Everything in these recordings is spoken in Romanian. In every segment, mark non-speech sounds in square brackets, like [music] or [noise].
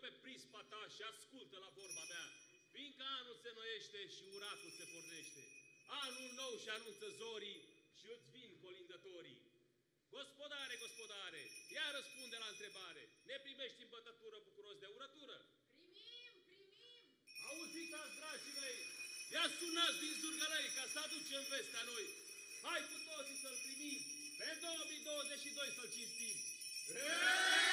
Ia vino pe prispa ta și ascultă la vorba mea, fiindcă anul se noiește și uratul se pornește. Anul nou și anunță zorii și îți vin colindătorii. Gospodare, gospodare, ia răspunde la întrebare. Ne primești în bătătură bucuros de urătură? Primim, primim! Auziți, azi, dragii mei, ia sunați din zurgălăi ca să aducem vestea noi. Hai cu toții să-l primim, pe 2022 să-l cinstim. Copilule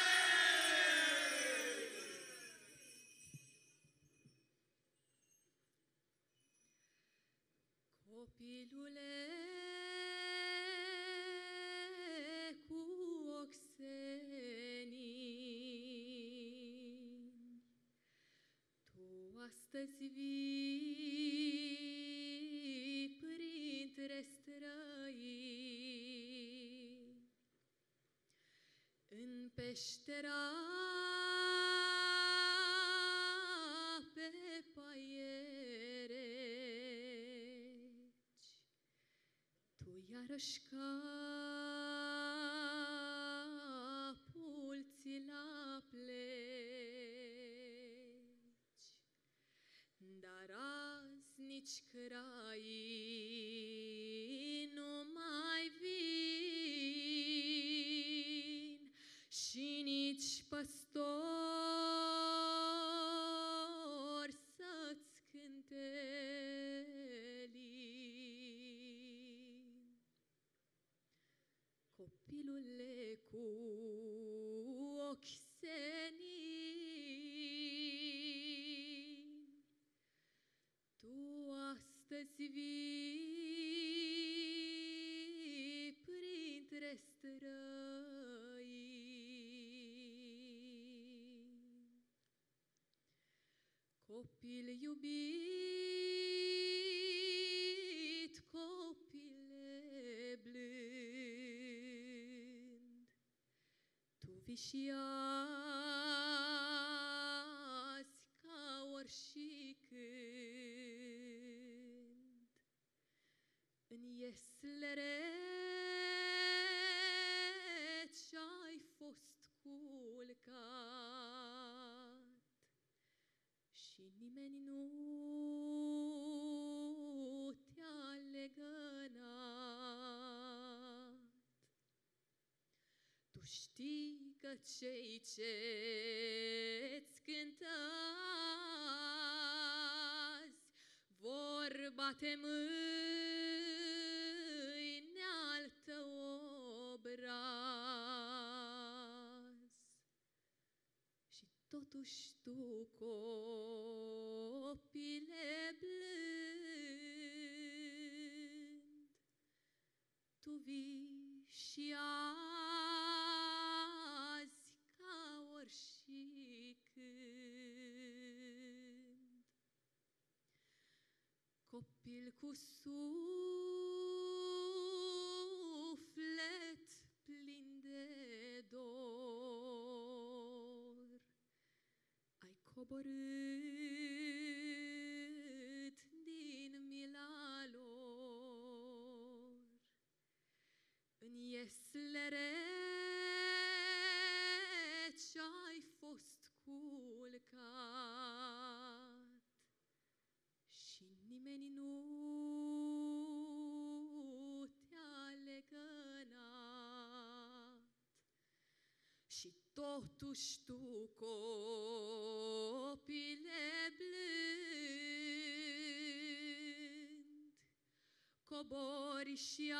și azi ca ori și când în iesle cei ce-ți cântă azi vor bate mâine al tău obraz. Și totuși tu, percurso totuși tu, copile blând, cobori și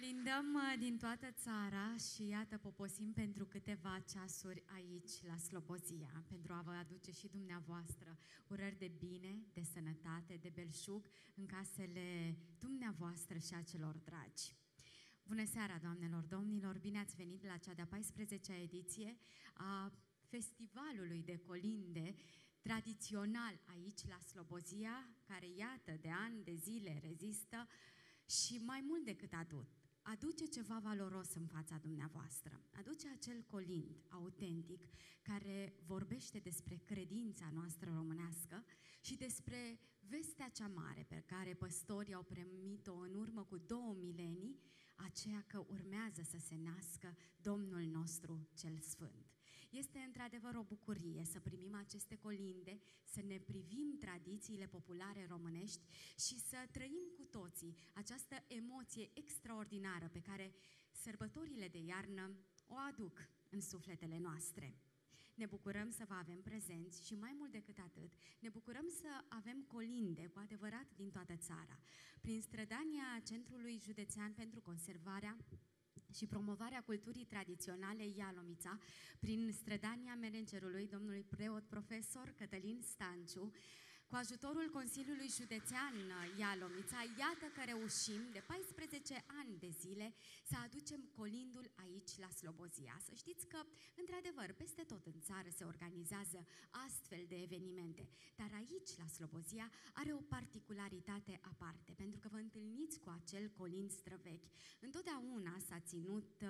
Colindăm uh, din toată țara și iată poposim pentru câteva ceasuri aici la Slobozia, pentru a vă aduce și dumneavoastră urări de bine, de sănătate, de belșug în casele dumneavoastră și a celor dragi. Bună seara, doamnelor, domnilor! Bine ați venit la cea de-a 14-a ediție a Festivalului de Colinde tradițional aici la Slobozia, care iată de ani de zile rezistă și mai mult decât adut, aduce ceva valoros în fața dumneavoastră. Aduce acel colind autentic care vorbește despre credința noastră românească și despre vestea cea mare pe care păstorii au primit-o în urmă cu două milenii, aceea că urmează să se nască Domnul nostru cel Sfânt. Este într-adevăr o bucurie să primim aceste colinde, să ne privim tradițiile populare românești și să trăim cu toții această emoție extraordinară pe care sărbătorile de iarnă o aduc în sufletele noastre. Ne bucurăm să vă avem prezenți și mai mult decât atât, ne bucurăm să avem colinde cu adevărat din toată țara. Prin strădania Centrului Județean pentru Conservarea și promovarea culturii tradiționale Ialomița prin strădania managerului, domnului preot profesor Cătălin Stanciu, cu ajutorul Consiliului Județean Ialomița, iată că reușim de 14 ani de zile să aducem colindul aici la Slobozia. Să știți că, într-adevăr, peste tot în țară se organizează astfel de evenimente, dar aici, la Slobozia, are o particularitate aparte, pentru că vă întâlniți cu acel colind străvechi. Întotdeauna s-a ținut uh,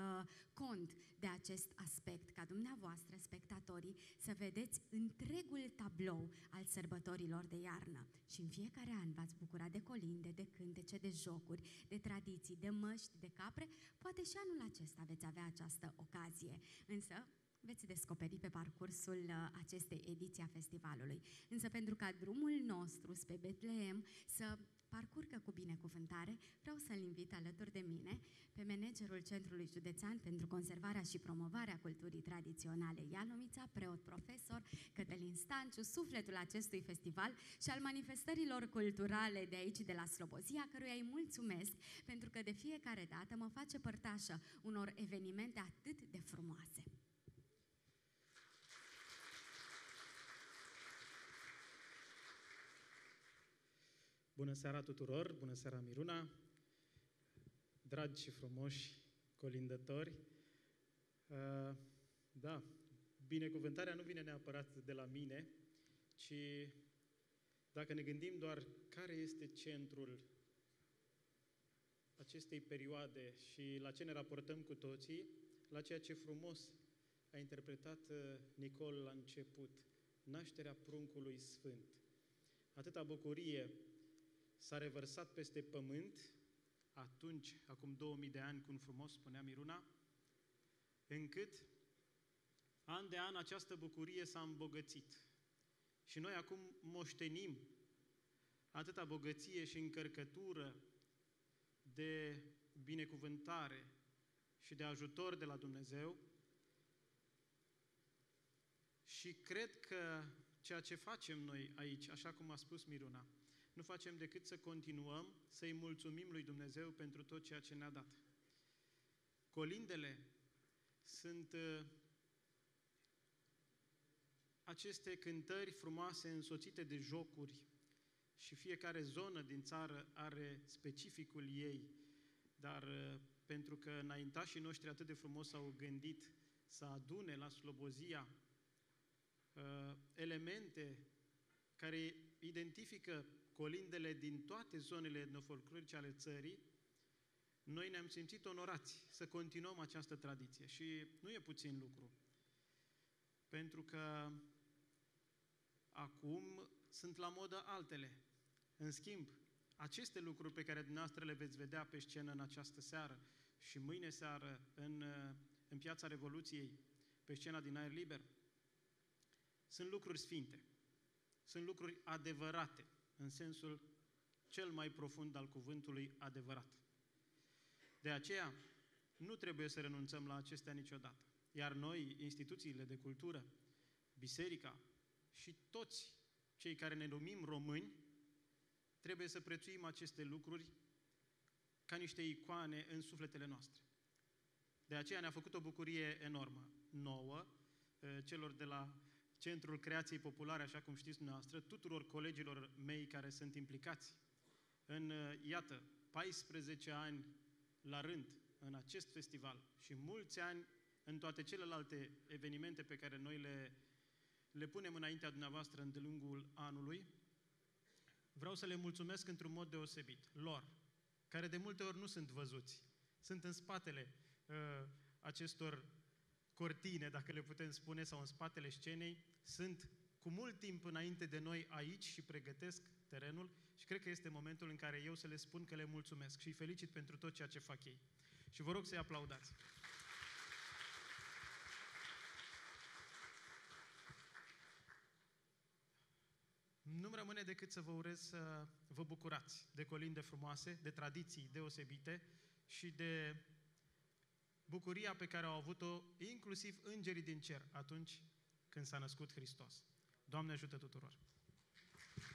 cont de acest aspect, ca dumneavoastră, spectatorii, să vedeți întregul tablou al sărbătorilor de iarnă. Și în fiecare an v-ați bucurat de colinde, de cântece, de jocuri, de tradiții, de măști, de capre. Poate și anul acesta veți avea această ocazie. Însă, veți descoperi pe parcursul uh, acestei ediții a festivalului. Însă pentru ca drumul nostru spre Betleem să parcurgă cu binecuvântare, vreau să-l invit alături de mine pe managerul Centrului Județean pentru Conservarea și Promovarea Culturii Tradiționale Ialomița, preot profesor Cătălin Stanciu, sufletul acestui festival și al manifestărilor culturale de aici, de la Slobozia, căruia îi mulțumesc pentru că de fiecare dată mă face părtașă unor evenimente atât de frumoase. Bună seara tuturor, bună seara Miruna, dragi și frumoși colindători. Uh, da, binecuvântarea nu vine neapărat de la mine, ci dacă ne gândim doar care este centrul acestei perioade și la ce ne raportăm cu toții, la ceea ce frumos a interpretat uh, Nicol la început, nașterea pruncului sfânt. Atâta bucurie s-a revărsat peste pământ, atunci, acum 2000 de ani, cum frumos spunea Miruna, încât an de an această bucurie s-a îmbogățit. Și noi acum moștenim atâta bogăție și încărcătură de binecuvântare și de ajutor de la Dumnezeu și cred că ceea ce facem noi aici, așa cum a spus Miruna, nu facem decât să continuăm să-i mulțumim lui Dumnezeu pentru tot ceea ce ne-a dat. Colindele sunt uh, aceste cântări frumoase însoțite de jocuri și fiecare zonă din țară are specificul ei, dar uh, pentru că înaintașii noștri atât de frumos au gândit să adune la Slobozia uh, elemente care identifică colindele din toate zonele etnofolclorice ale țării, noi ne-am simțit onorați să continuăm această tradiție și nu e puțin lucru. Pentru că acum sunt la modă altele. În schimb, aceste lucruri pe care dumneavoastră le veți vedea pe scenă în această seară și mâine seară în, în Piața Revoluției, pe scena din aer liber, sunt lucruri sfinte, sunt lucruri adevărate, în sensul cel mai profund al cuvântului adevărat. De aceea, nu trebuie să renunțăm la acestea niciodată. Iar noi, instituțiile de cultură, biserica și toți cei care ne numim români, trebuie să prețuim aceste lucruri ca niște icoane în sufletele noastre. De aceea ne-a făcut o bucurie enormă, nouă, eh, celor de la Centrul Creației Populare, așa cum știți dumneavoastră, tuturor colegilor mei care sunt implicați. În, eh, iată, 14 ani la rând în acest festival și mulți ani în toate celelalte evenimente pe care noi le, le punem înaintea dumneavoastră în de lungul anului, vreau să le mulțumesc într-un mod deosebit lor, care de multe ori nu sunt văzuți, sunt în spatele uh, acestor cortine, dacă le putem spune, sau în spatele scenei, sunt cu mult timp înainte de noi aici și pregătesc terenul și cred că este momentul în care eu să le spun că le mulțumesc și îi felicit pentru tot ceea ce fac ei. Și vă rog să-i aplaudați. Nu-mi rămâne decât să vă urez să vă bucurați de colinde frumoase, de tradiții deosebite și de bucuria pe care au avut-o inclusiv îngerii din cer atunci când s-a născut Hristos. Doamne ajută tuturor!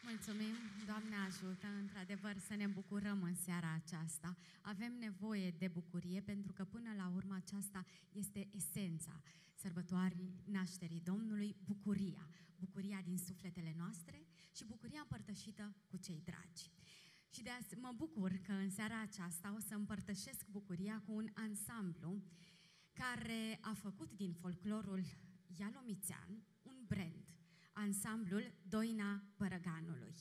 Mulțumim, Doamne ajută, într-adevăr să ne bucurăm în seara aceasta. Avem nevoie de bucurie pentru că până la urmă aceasta este esența sărbătorii nașterii Domnului, bucuria. Bucuria din sufletele noastre și bucuria împărtășită cu cei dragi. Și de azi mă bucur că în seara aceasta o să împărtășesc bucuria cu un ansamblu care a făcut din folclorul ialomițean un brand, ansamblul Doina Bărăganului.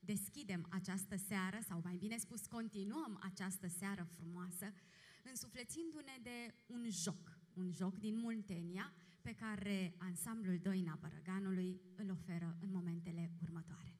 Deschidem această seară, sau mai bine spus, continuăm această seară frumoasă, însuflețindu-ne de un joc, un joc din Muntenia, pe care ansamblul Doina Bărăganului îl oferă în momentele următoare.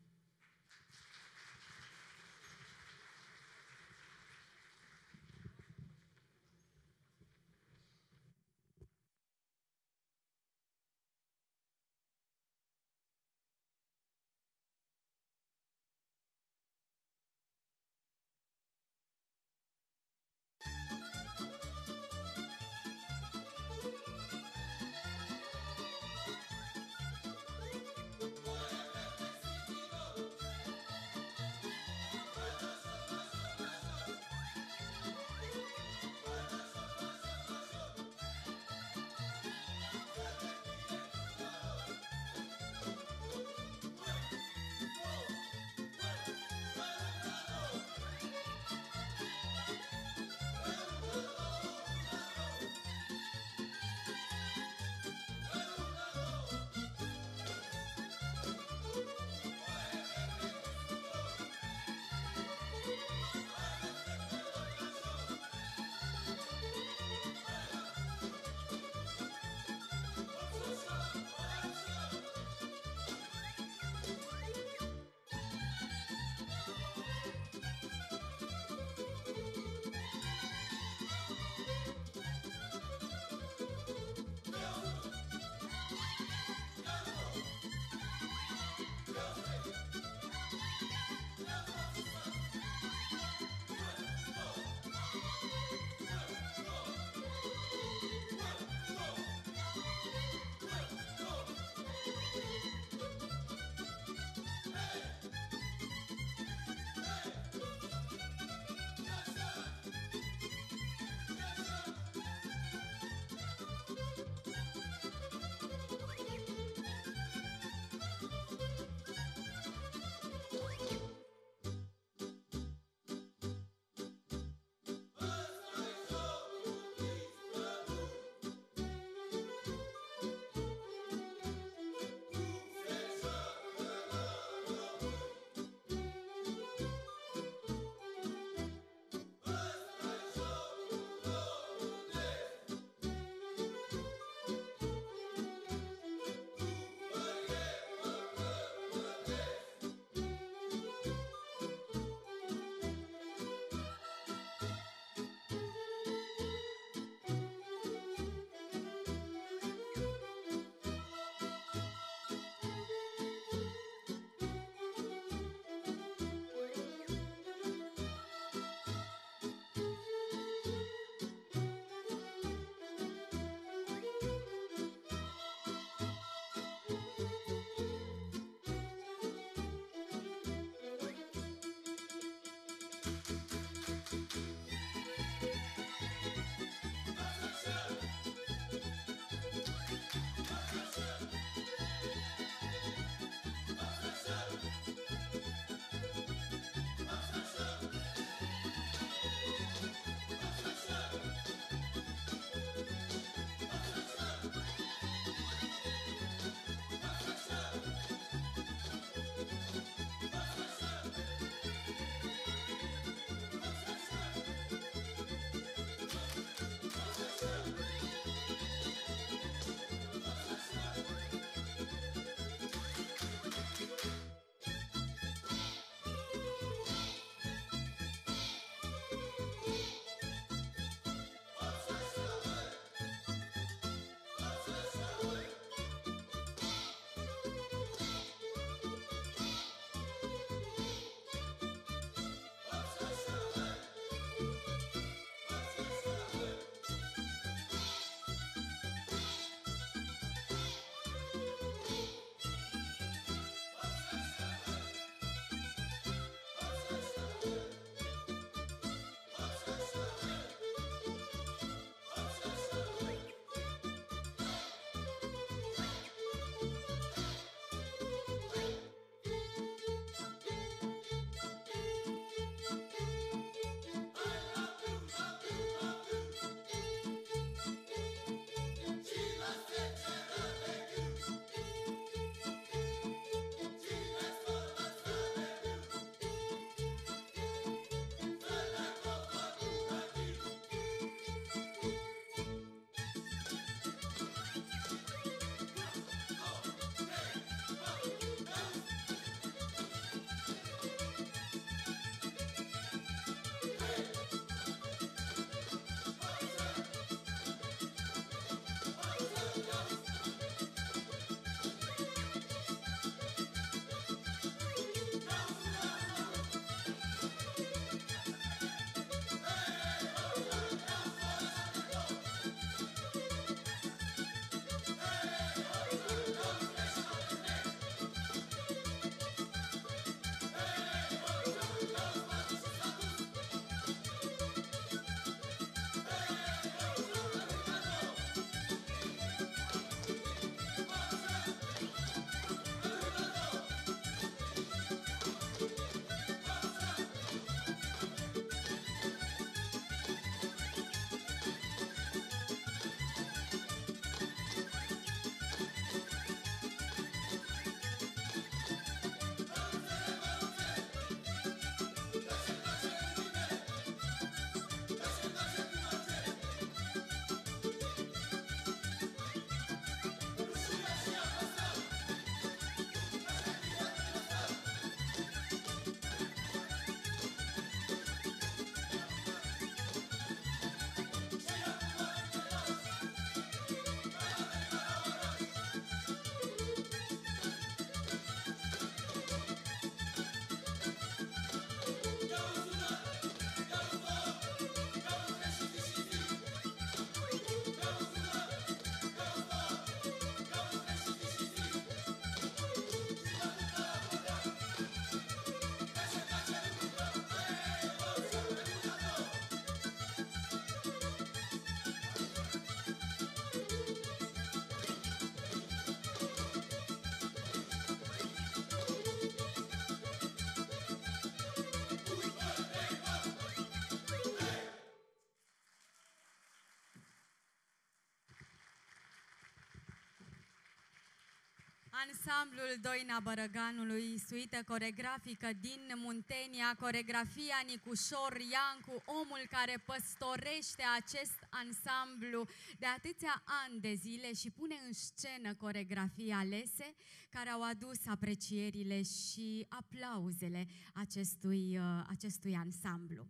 Ansamblul Doina Bărăganului, suită coregrafică din Muntenia, coregrafia Nicușor Iancu, omul care păstorește acest ansamblu de atâția ani de zile și pune în scenă coregrafii alese care au adus aprecierile și aplauzele acestui, uh, acestui ansamblu.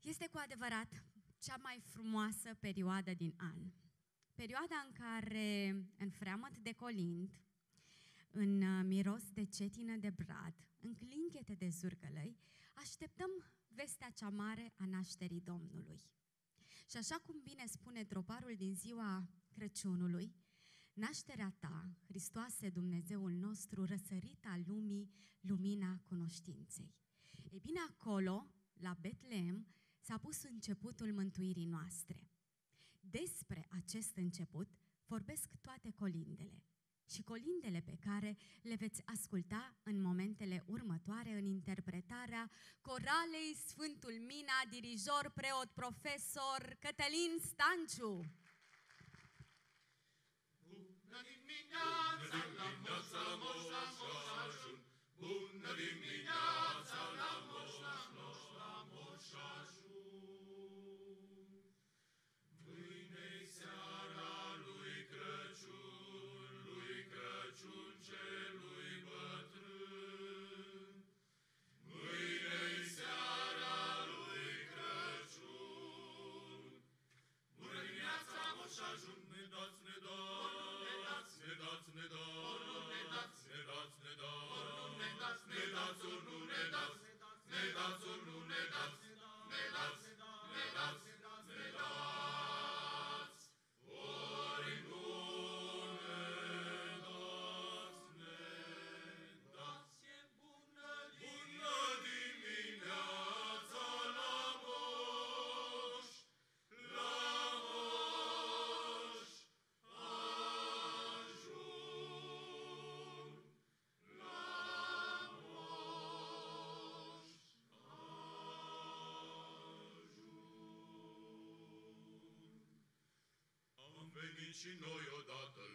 Este cu adevărat cea mai frumoasă perioadă din an. Perioada în care, în freamăt de colind, în uh, miros de cetină de brad, în clinchete de zurgălăi, așteptăm vestea cea mare a nașterii Domnului. Și așa cum bine spune troparul din ziua Crăciunului, nașterea ta, Hristoase Dumnezeul nostru, răsărita lumii, lumina cunoștinței. Ei bine, acolo, la Betlehem, s-a pus începutul mântuirii noastre. Despre acest început vorbesc toate colindele și colindele pe care le veți asculta în momentele următoare în interpretarea coralei Sfântul Mina, dirijor, preot, profesor Cătălin Stanciu. Ajun. Am venit și noi odată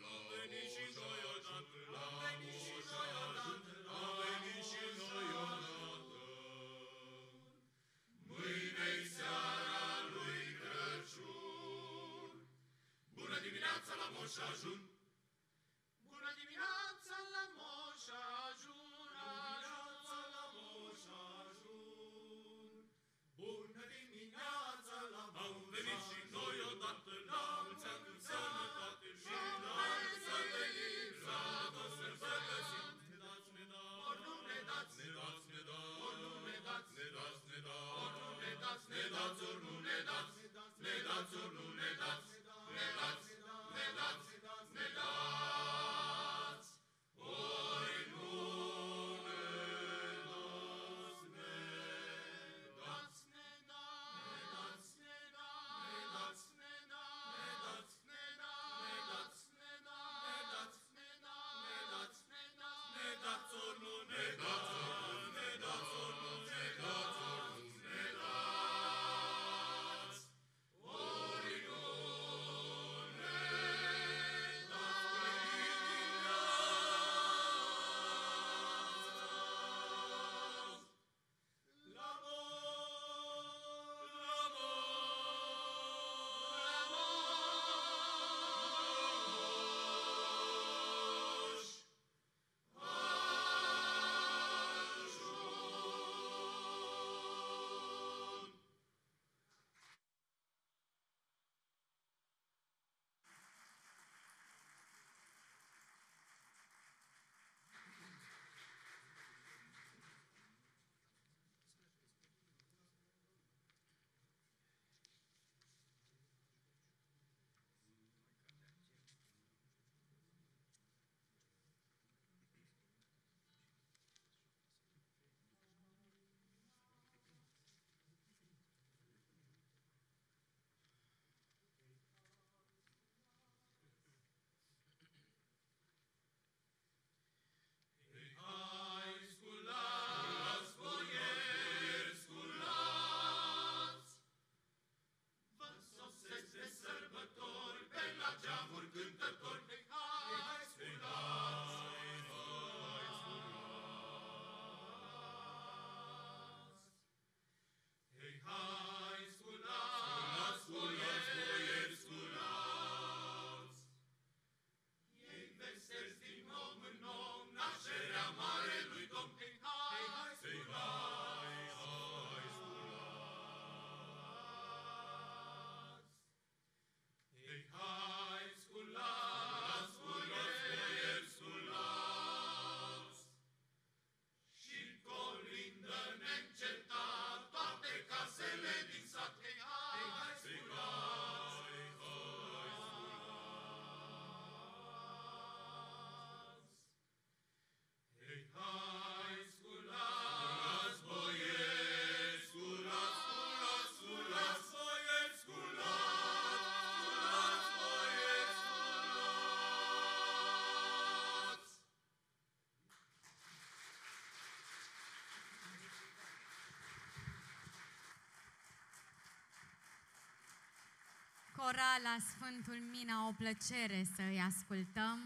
ora la Sfântul Mina, o plăcere să îi ascultăm,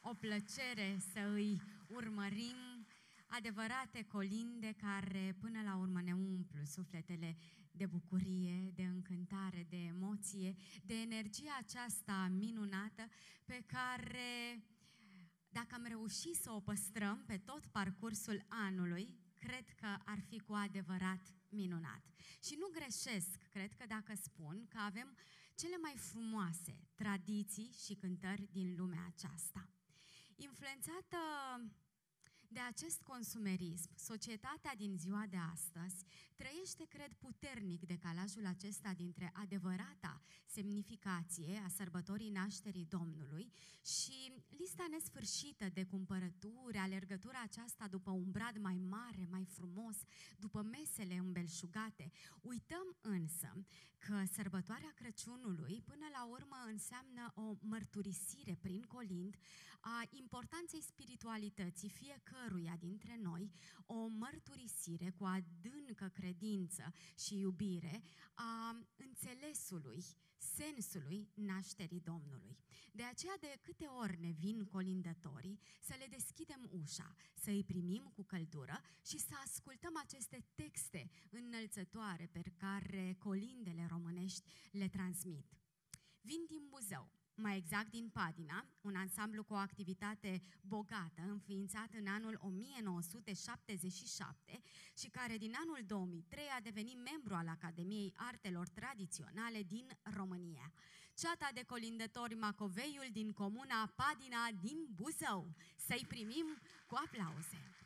o plăcere să îi urmărim, adevărate colinde care până la urmă ne umplu sufletele de bucurie, de încântare, de emoție, de energia aceasta minunată pe care, dacă am reușit să o păstrăm pe tot parcursul anului, cred că ar fi cu adevărat minunat. Și nu greșesc, cred că dacă spun că avem cele mai frumoase tradiții și cântări din lumea aceasta. Influențată de acest consumerism, societatea din ziua de astăzi trăiește, cred, puternic decalajul acesta dintre adevărata semnificație a sărbătorii nașterii Domnului și lista nesfârșită de cumpărături, alergătura aceasta după un brad mai mare, mai frumos, după mesele îmbelșugate. Uităm însă că sărbătoarea Crăciunului până la urmă înseamnă o mărturisire prin colind a importanței spiritualității fiecăruia dintre noi, o mărturisire cu adâncă credință și iubire a înțelesului, sensului nașterii Domnului. De aceea de câte ori ne vin colindătorii, să le deschidem ușa, să îi primim cu căldură și să ascultăm aceste texte înălțătoare pe care colindele românești le transmit. Vin din Buzău, mai exact din Padina, un ansamblu cu o activitate bogată, înființat în anul 1977 și care din anul 2003 a devenit membru al Academiei Artelor Tradiționale din România. Ceata de colindători Macoveiul din comuna Padina din Buzău. Să-i primim cu aplauze.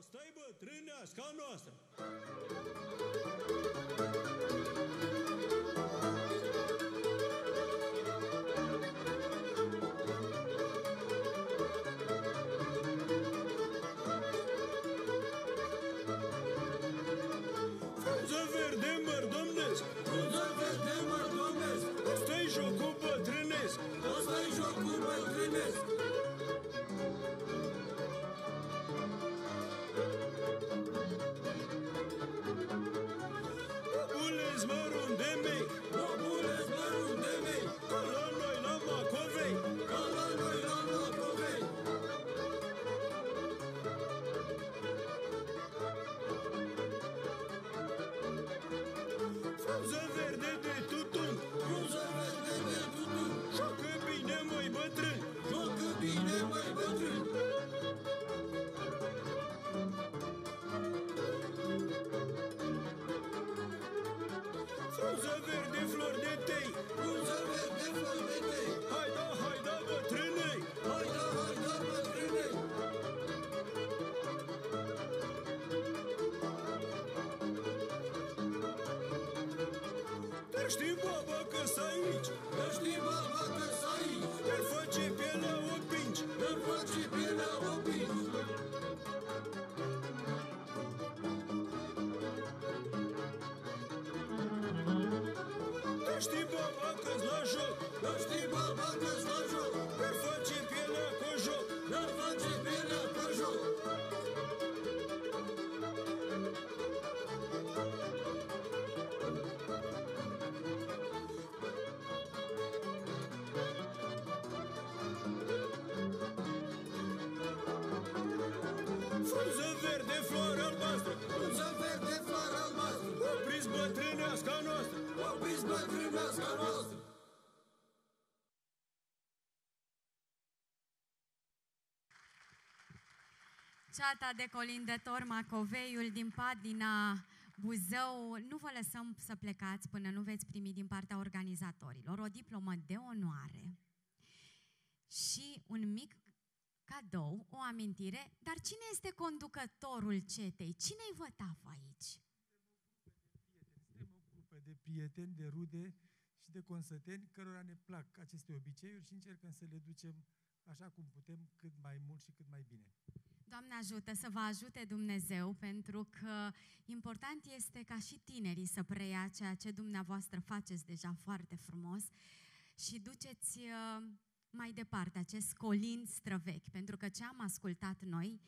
Noastră, asta e bătrâneasca noastră. Frunză verde, flori de tei, frunză verde, flori de tei, hai da, hai da, bătrânei, hai da, hai da, bătrânei. Dar știi, baba, că s aici, noastră Opriți bătrâneasca noastră Ceata de colindător Macoveiul din Padina Buzău, nu vă lăsăm să plecați până nu veți primi din partea organizatorilor o diplomă de onoare și un mic cadou, o amintire, dar cine este conducătorul cetei? Cine-i vătaf aici? Suntem o grupă de prieteni, de rude și de consăteni cărora ne plac aceste obiceiuri și încercăm să le ducem așa cum putem, cât mai mult și cât mai bine. Doamne ajută să vă ajute Dumnezeu, pentru că important este ca și tinerii să preia ceea ce dumneavoastră faceți deja foarte frumos și duceți uh, mai departe acest colind străvechi, pentru că ce am ascultat noi,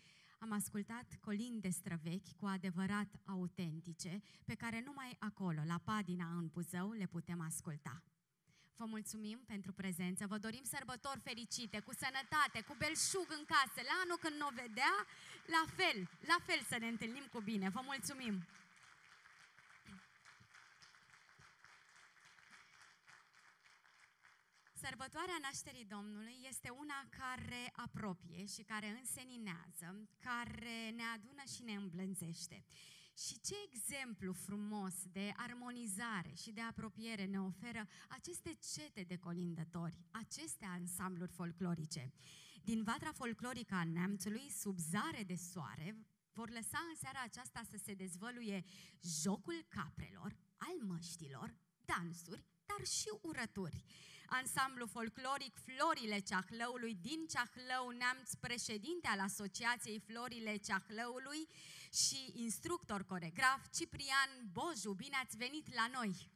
am ascultat colinde străvechi cu adevărat autentice, pe care numai acolo, la Padina în Buzău, le putem asculta. Vă mulțumim pentru prezență, vă dorim sărbători fericite, cu sănătate, cu belșug în casă. La anul când nu o vedea, la fel, la fel să ne întâlnim cu bine. Vă mulțumim! Sărbătoarea nașterii Domnului este una care apropie și care înseninează, care ne adună și ne îmblânzește. Și ce exemplu frumos de armonizare și de apropiere ne oferă aceste cete de colindători, aceste ansambluri folclorice. Din vatra folclorică a neamțului, sub zare de soare, vor lăsa în seara aceasta să se dezvăluie jocul caprelor, al măștilor, dansuri, dar și urături. Ansamblu folcloric Florile Ceahlăului din Ceahlău, neamț președinte al Asociației Florile Ceahlăului și instructor coregraf Ciprian Boju. Bine ați venit la noi!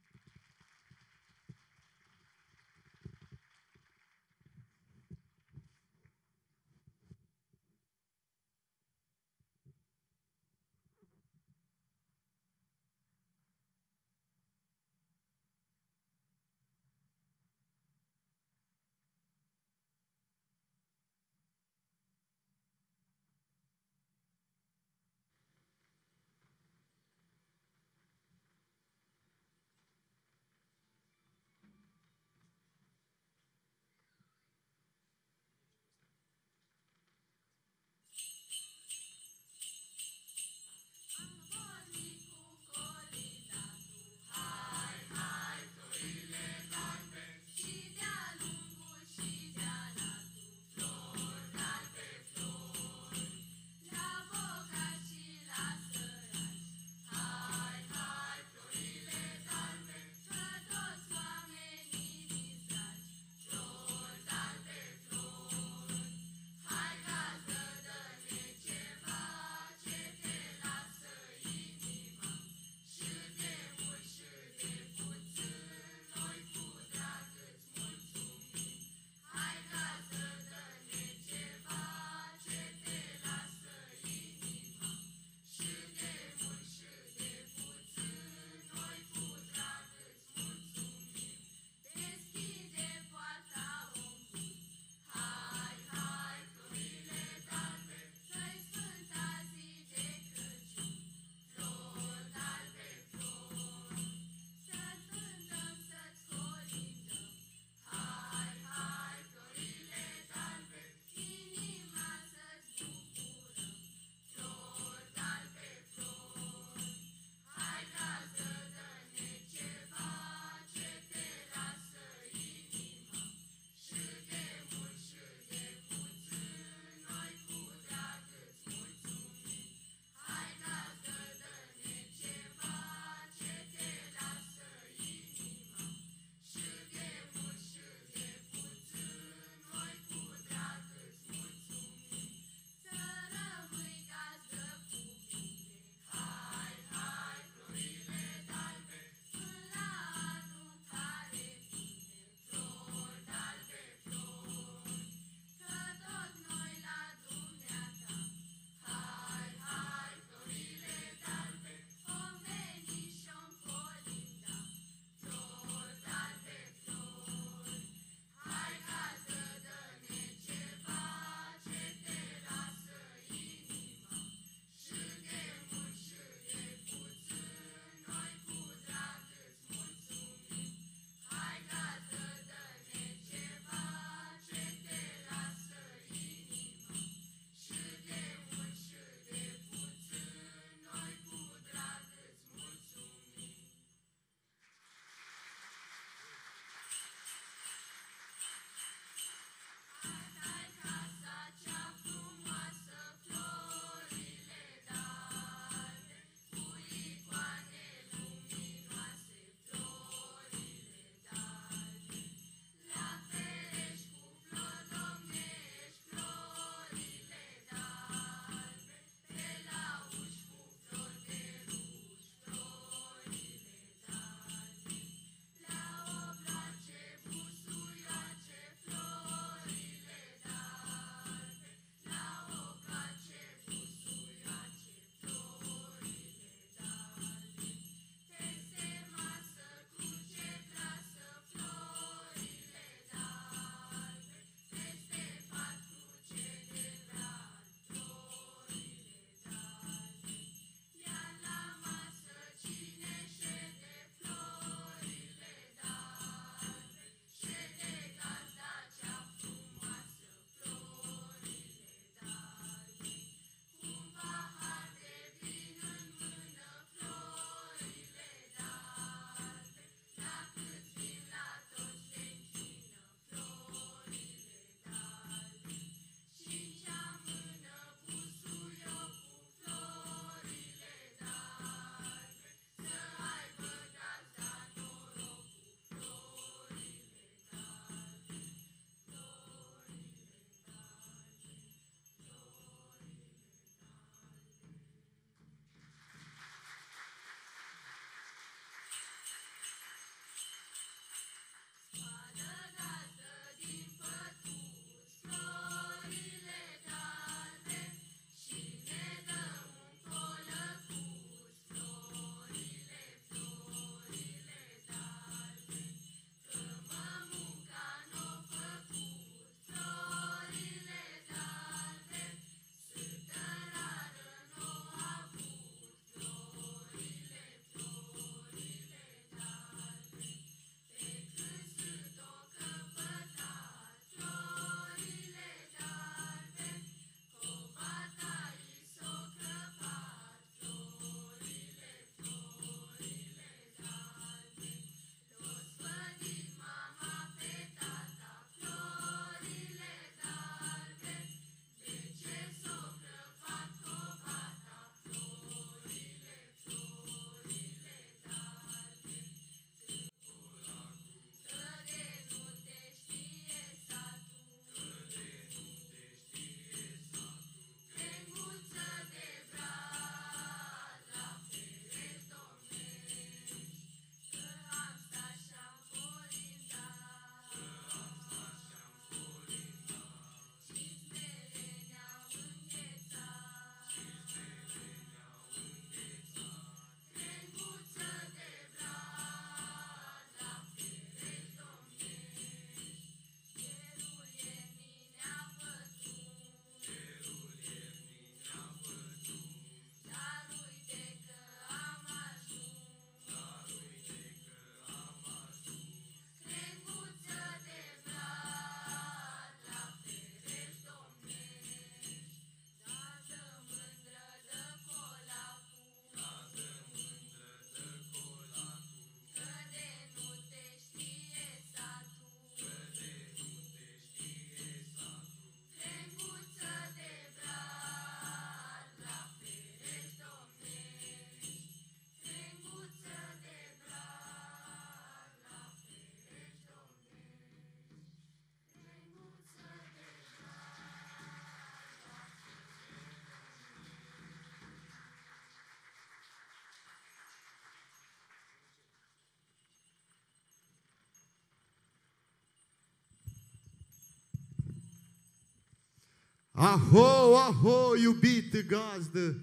Aho, aho, iubit gazdă,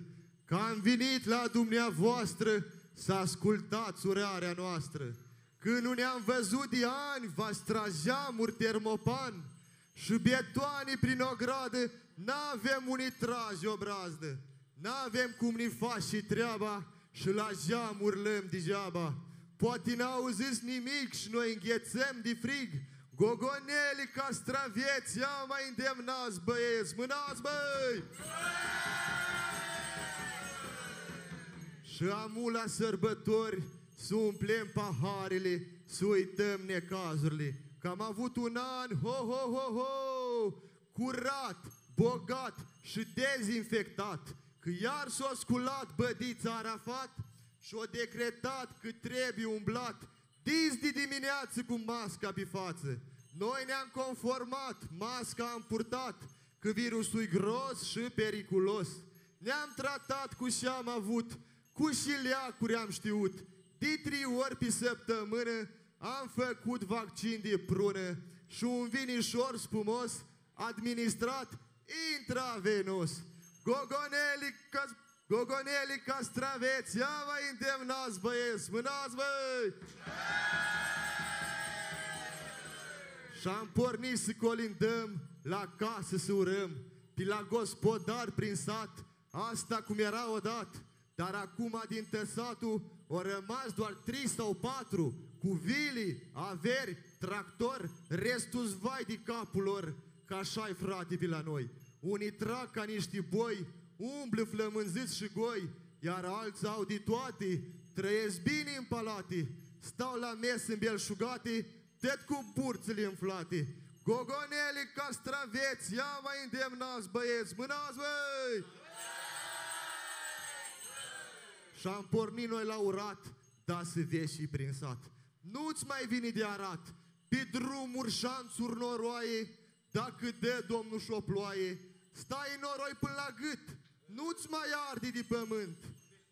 că am venit la dumneavoastră să ascultați urarea noastră. Când nu ne-am văzut de ani, v-ați trageamuri termopan și betoane prin ogradă, n-avem unii tragi o brazdă. N-avem cum ni faci și treaba și la geamuri lăm degeaba. Poate n-auziți nimic și noi înghețăm de frig. Gogoneli, castravieți, ia mai îndemnați băieți, mânați băi! Și amula sărbători să umplem paharele, să uităm necazurile. Că am avut un an, ho, ho, ho, ho, curat, bogat și dezinfectat. Că iar s-a sculat bădița Arafat și o decretat că trebuie umblat dis de dimineață cu masca pe față. Noi ne-am conformat, masca am purtat, că virusul e gros și periculos. Ne-am tratat cu ce am avut, cu și leacuri am știut. De trei ori pe săptămână am făcut vaccin de prună și un vinișor spumos administrat intravenos. Gogoneli, ca, gogoneli castraveți, ia mai îndemnați băieți, mânați băi! Și am pornit să colindăm, la casă să urăm, pe la gospodar prin sat, asta cum era odată. Dar acum din tăsatul au rămas doar trei sau patru, cu vili, averi, tractor, restul vai de capul lor, că așa frate pe la noi. Unii trag ca niște boi, umblă flămânziți și goi, iar alții au de toate, trăiesc bine în palate, stau la mese belșugate, tot cu burțile inflate. Gogonele, castraveți, ia mai îndemnați băieți, mânați băi! Și am pornit noi la urat, da să vezi și prin sat. Nu-ți mai vine de arat, pe drumuri, șanțuri noroaie, dacă dă Domnul și o ploaie, stai noroi până la gât, nu-ți mai arde de pământ.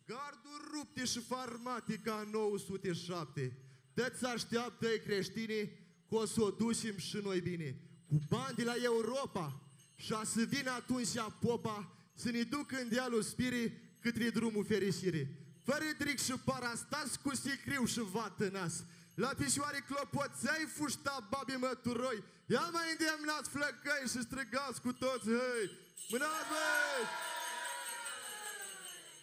Garduri rupte și farmate ca în 907. Dă-ți așteaptă creștinii că o să o ducem și noi bine. Cu bani de la Europa și a să vină atunci a popa să ne ducă în dealul spirii către drumul fericirii. Fără dric și parastas cu sicriu și vată nas. La pișoare clopoței fușta babii măturoi. Ia mai îndemnați flăcăi și strigați cu toți, hei! Mânați, băi!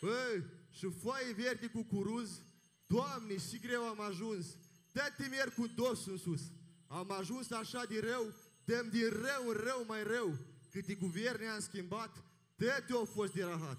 Băi, și foaie verde cu curuz, Doamne, și greu am ajuns. Dă-te merg cu dos în sus. Am ajuns așa de rău, dăm din rău în rău mai rău. Câte guverne am schimbat, toate au fost de rahat.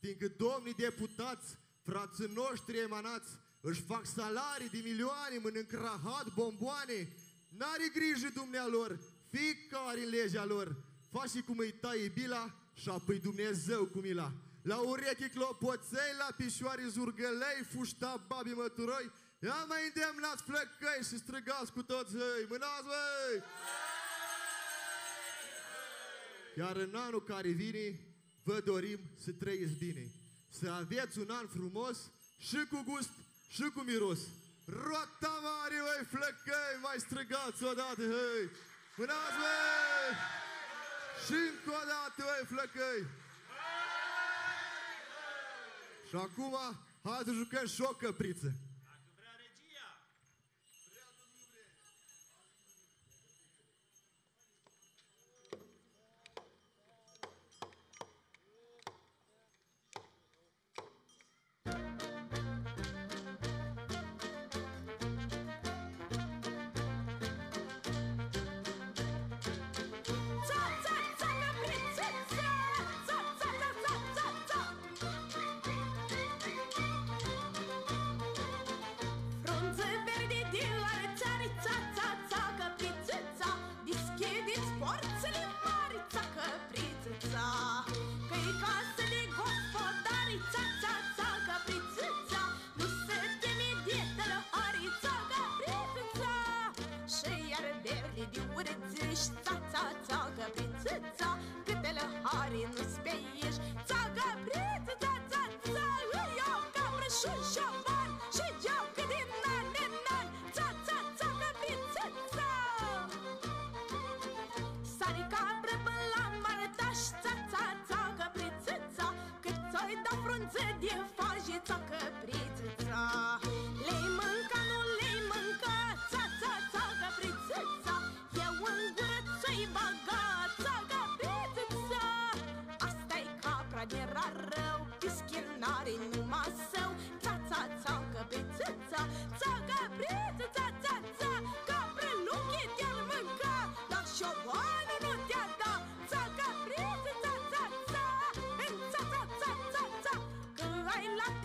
Fiindcă domnii deputați, frații noștri emanați, își fac salarii de milioane, mănânc rahat, bomboane, n-are grijă dumnealor, fiecare în legea lor, faci și cum îi taie bila și apoi Dumnezeu cu mila. La ureche clopoței, la pișoare zurgălei, fușta babii măturoi, ia mai îndemnați flăcăi și străgați cu toți ei, mânați băi! Iar în anul care vine, vă dorim să trăiți bine, să aveți un an frumos și cu gust și cu miros. Roata mare, voi flăcăi, mai străgați odată, hei! Mânați, băi! Și încă o dată, voi flăcăi! Și acum, hai să jucăm și o căpriță. viață de faceți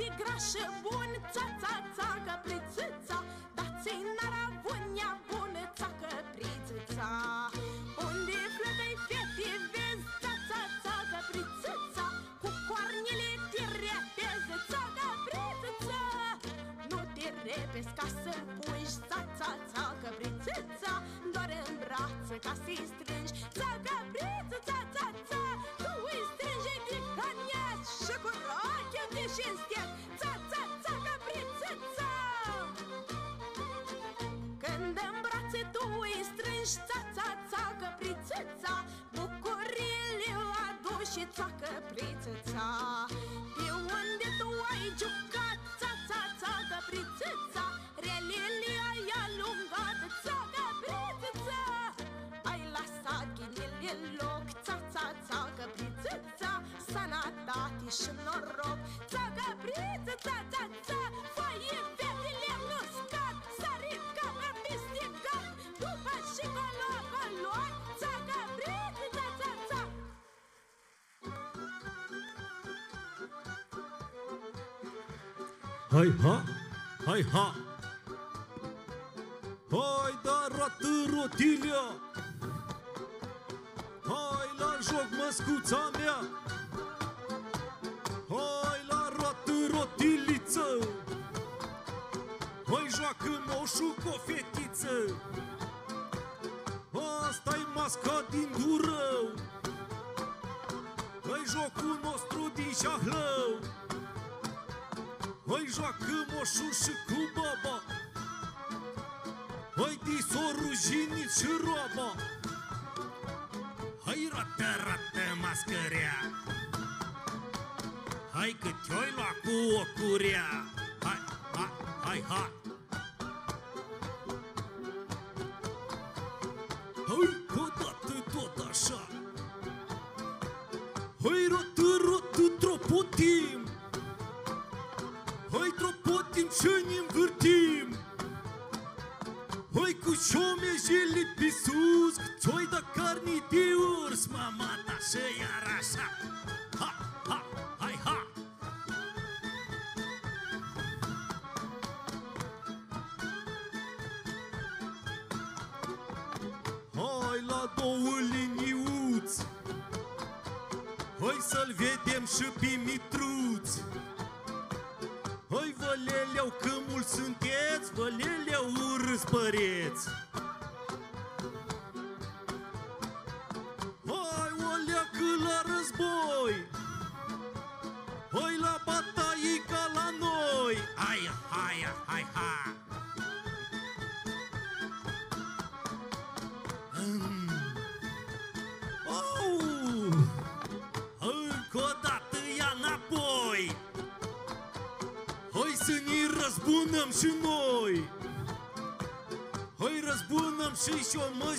e grașă, bun, ța, ța, ța, ca plețâța, dați-i Talker. はいははいは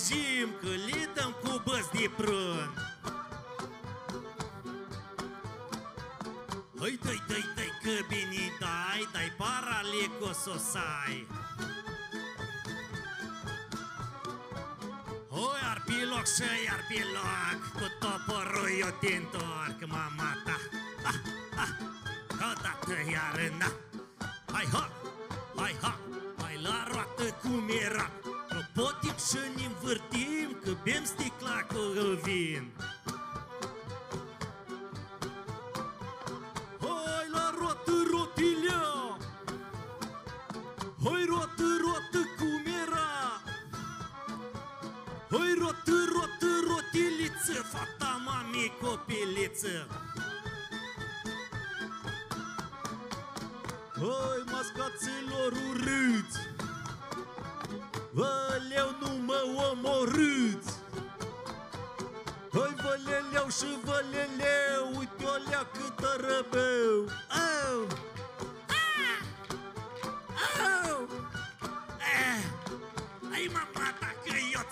Zim că le dăm cu băzi de prân. Hai, dai, dai, dai, că bine dai, dai parale că o să ai. Oi, ar fi loc și ar fi loc, cu toporul eu te întorc, mama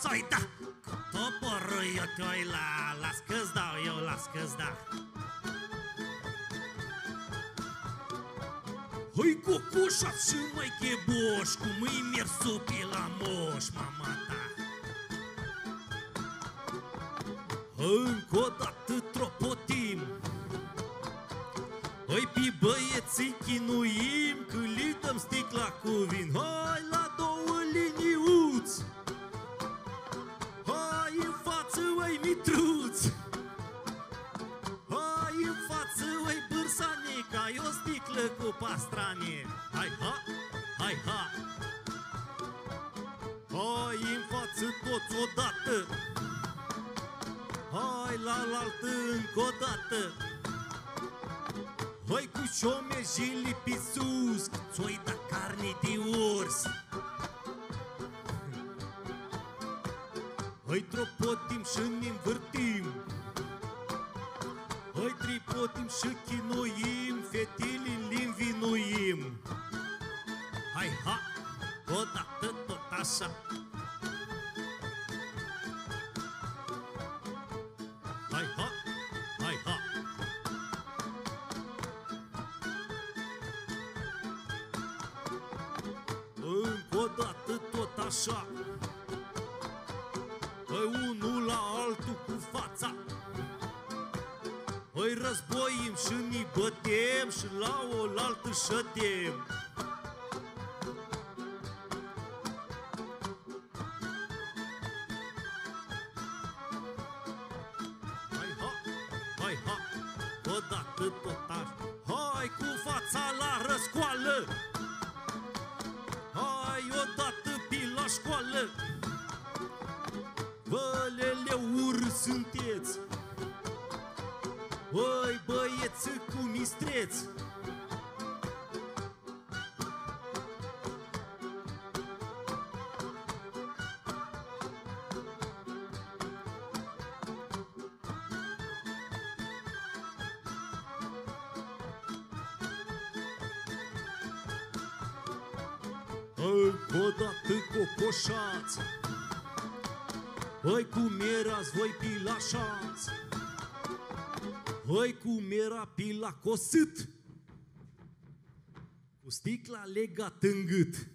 ți-oi da Cu toporul eu te-oi la Las că-ți dau eu, las că-ți da. Hai cocoșa și mai cheboș Cum îi mersul pe la moș, mama ta. Încă o dată tropotim. Hai pe băieții chinuim Că li dăm sticla cu vin. Hai cu pastranie Hai ha, hai ha. Hai în față toți odată. Hai la altă încă o dată. Hai cu șomejii pe sus Ți-oi da oaltă șătem Încă o dată cocoșați Hai cum erați voi pe la șanț Hai cum era pe la cosit Cu sticla legat în gât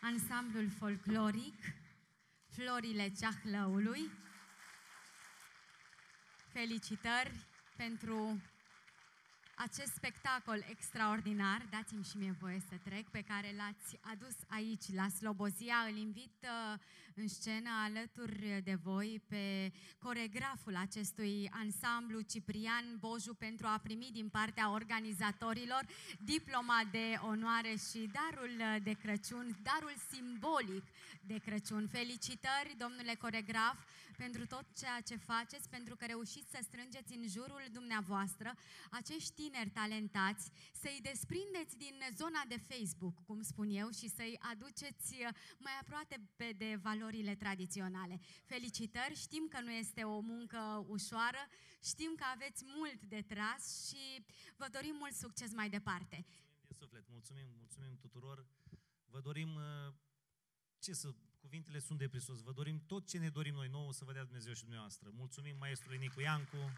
ansamblul folcloric Florile Ceahlăului. Felicitări pentru acest spectacol extraordinar, dați-mi și mie voie să trec, pe care l-ați adus aici, la Slobozia. Îl invit uh, în scenă alături de voi pe coregraful acestui ansamblu, Ciprian Boju, pentru a primi din partea organizatorilor diploma de onoare și darul de Crăciun, darul simbolic de Crăciun. Felicitări, domnule coregraf, pentru tot ceea ce faceți, pentru că reușiți să strângeți în jurul dumneavoastră acești tineri talentați, să-i desprindeți din zona de Facebook, cum spun eu, și să-i aduceți uh, mai aproape pe de valorile tradiționale. Felicitări, știm că nu este o muncă ușoară, știm că aveți mult de tras și vă dorim mult succes mai departe. Mulțumim din suflet, mulțumim, mulțumim tuturor. Vă dorim, uh, ce să, cuvintele sunt de prisos, vă dorim tot ce ne dorim noi nouă să vă dea Dumnezeu și dumneavoastră. Mulțumim maestrului Nicu Iancu,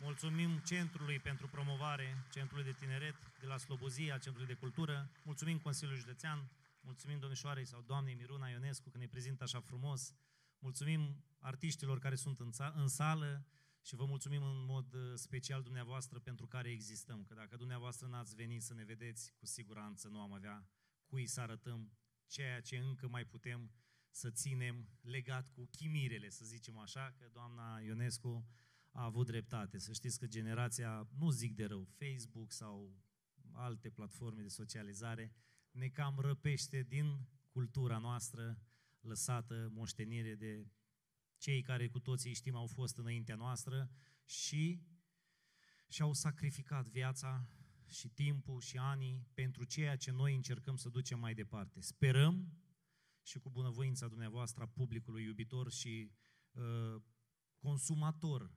mulțumim Centrului pentru Promovare, Centrului de Tineret de la Slobozia, Centrului de Cultură, mulțumim Consiliul Județean, mulțumim domnișoarei sau doamnei Miruna Ionescu că ne prezintă așa frumos, mulțumim artiștilor care sunt în, ța- în sală și vă mulțumim în mod uh, special dumneavoastră pentru care existăm, că dacă dumneavoastră n-ați venit să ne vedeți, cu siguranță nu am avea cui să arătăm ceea ce încă mai putem să ținem legat cu chimirele, să zicem așa, că doamna Ionescu a avut dreptate. Să știți că generația, nu zic de rău, Facebook sau alte platforme de socializare, ne cam răpește din cultura noastră lăsată moștenire de cei care cu toții știm au fost înaintea noastră și și-au sacrificat viața și timpul și anii pentru ceea ce noi încercăm să ducem mai departe. Sperăm și cu bunăvoința dumneavoastră a publicului iubitor și uh, consumator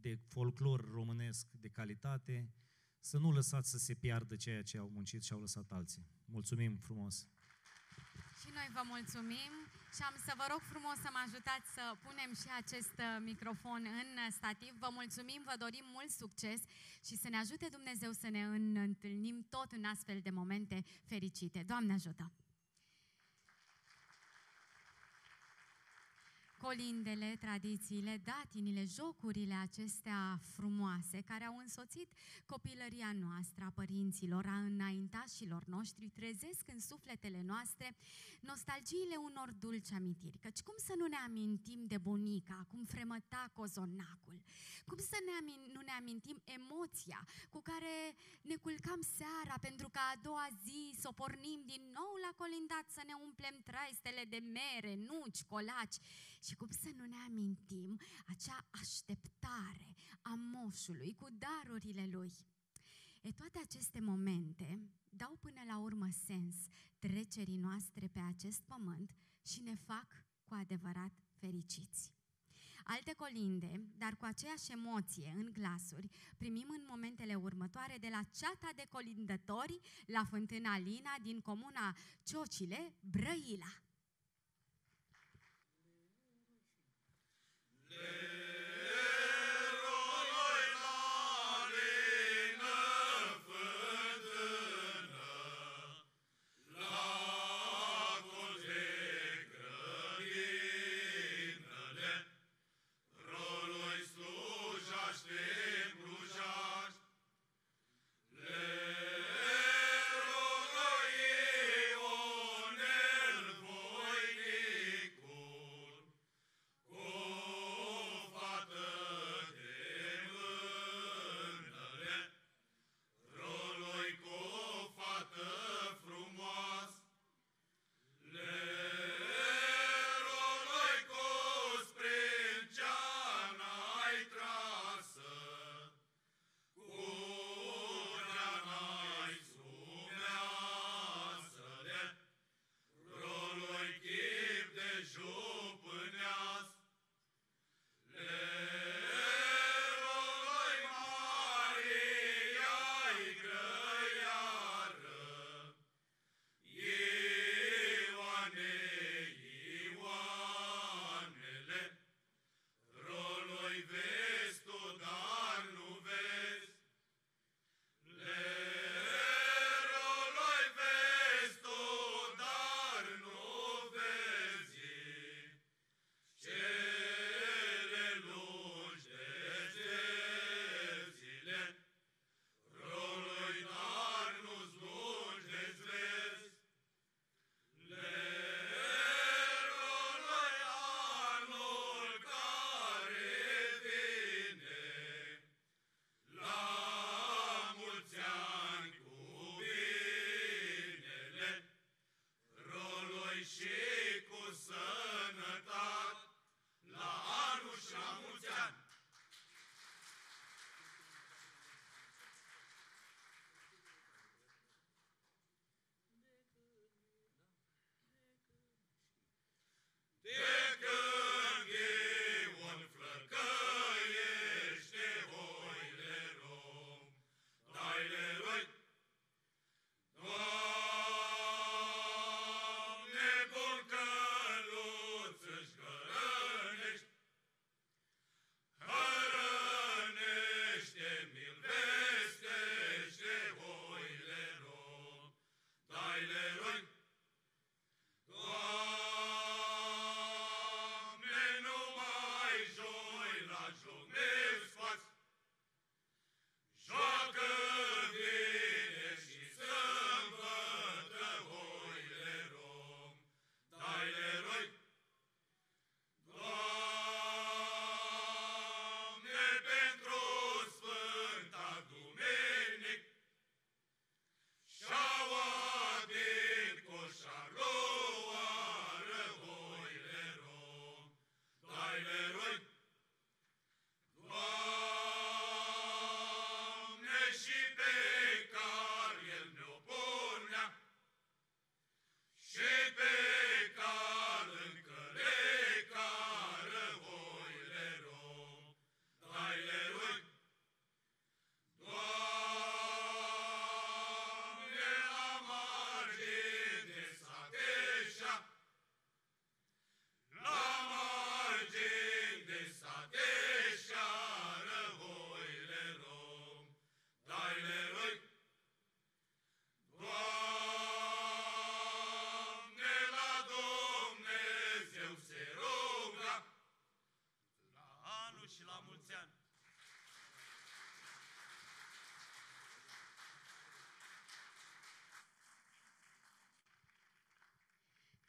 de folclor românesc de calitate, să nu lăsați să se piardă ceea ce au muncit și au lăsat alții. Mulțumim frumos! Și noi vă mulțumim și am să vă rog frumos să mă ajutați să punem și acest uh, microfon în uh, stativ. Vă mulțumim, vă dorim mult succes și să ne ajute Dumnezeu să ne întâlnim tot în astfel de momente fericite. Doamne ajută! Colindele, tradițiile, datinile, jocurile acestea frumoase care au însoțit copilăria noastră, a părinților, a înaintașilor noștri, trezesc în sufletele noastre nostalgiile unor dulci amintiri. Căci cum să nu ne amintim de bunica, cum fremăta cozonacul, cum să ne amin- nu ne amintim emoția cu care ne culcam seara pentru că a doua zi să o pornim din nou la colindat să ne umplem traistele de mere, nuci, colaci și cum să nu ne amintim acea așteptare a moșului cu darurile lui. E toate aceste momente dau până la urmă sens trecerii noastre pe acest pământ și ne fac cu adevărat fericiți. Alte colinde, dar cu aceeași emoție în glasuri, primim în momentele următoare de la ceata de colindători la fântâna Lina din comuna Ciocile, Brăila. Yeah.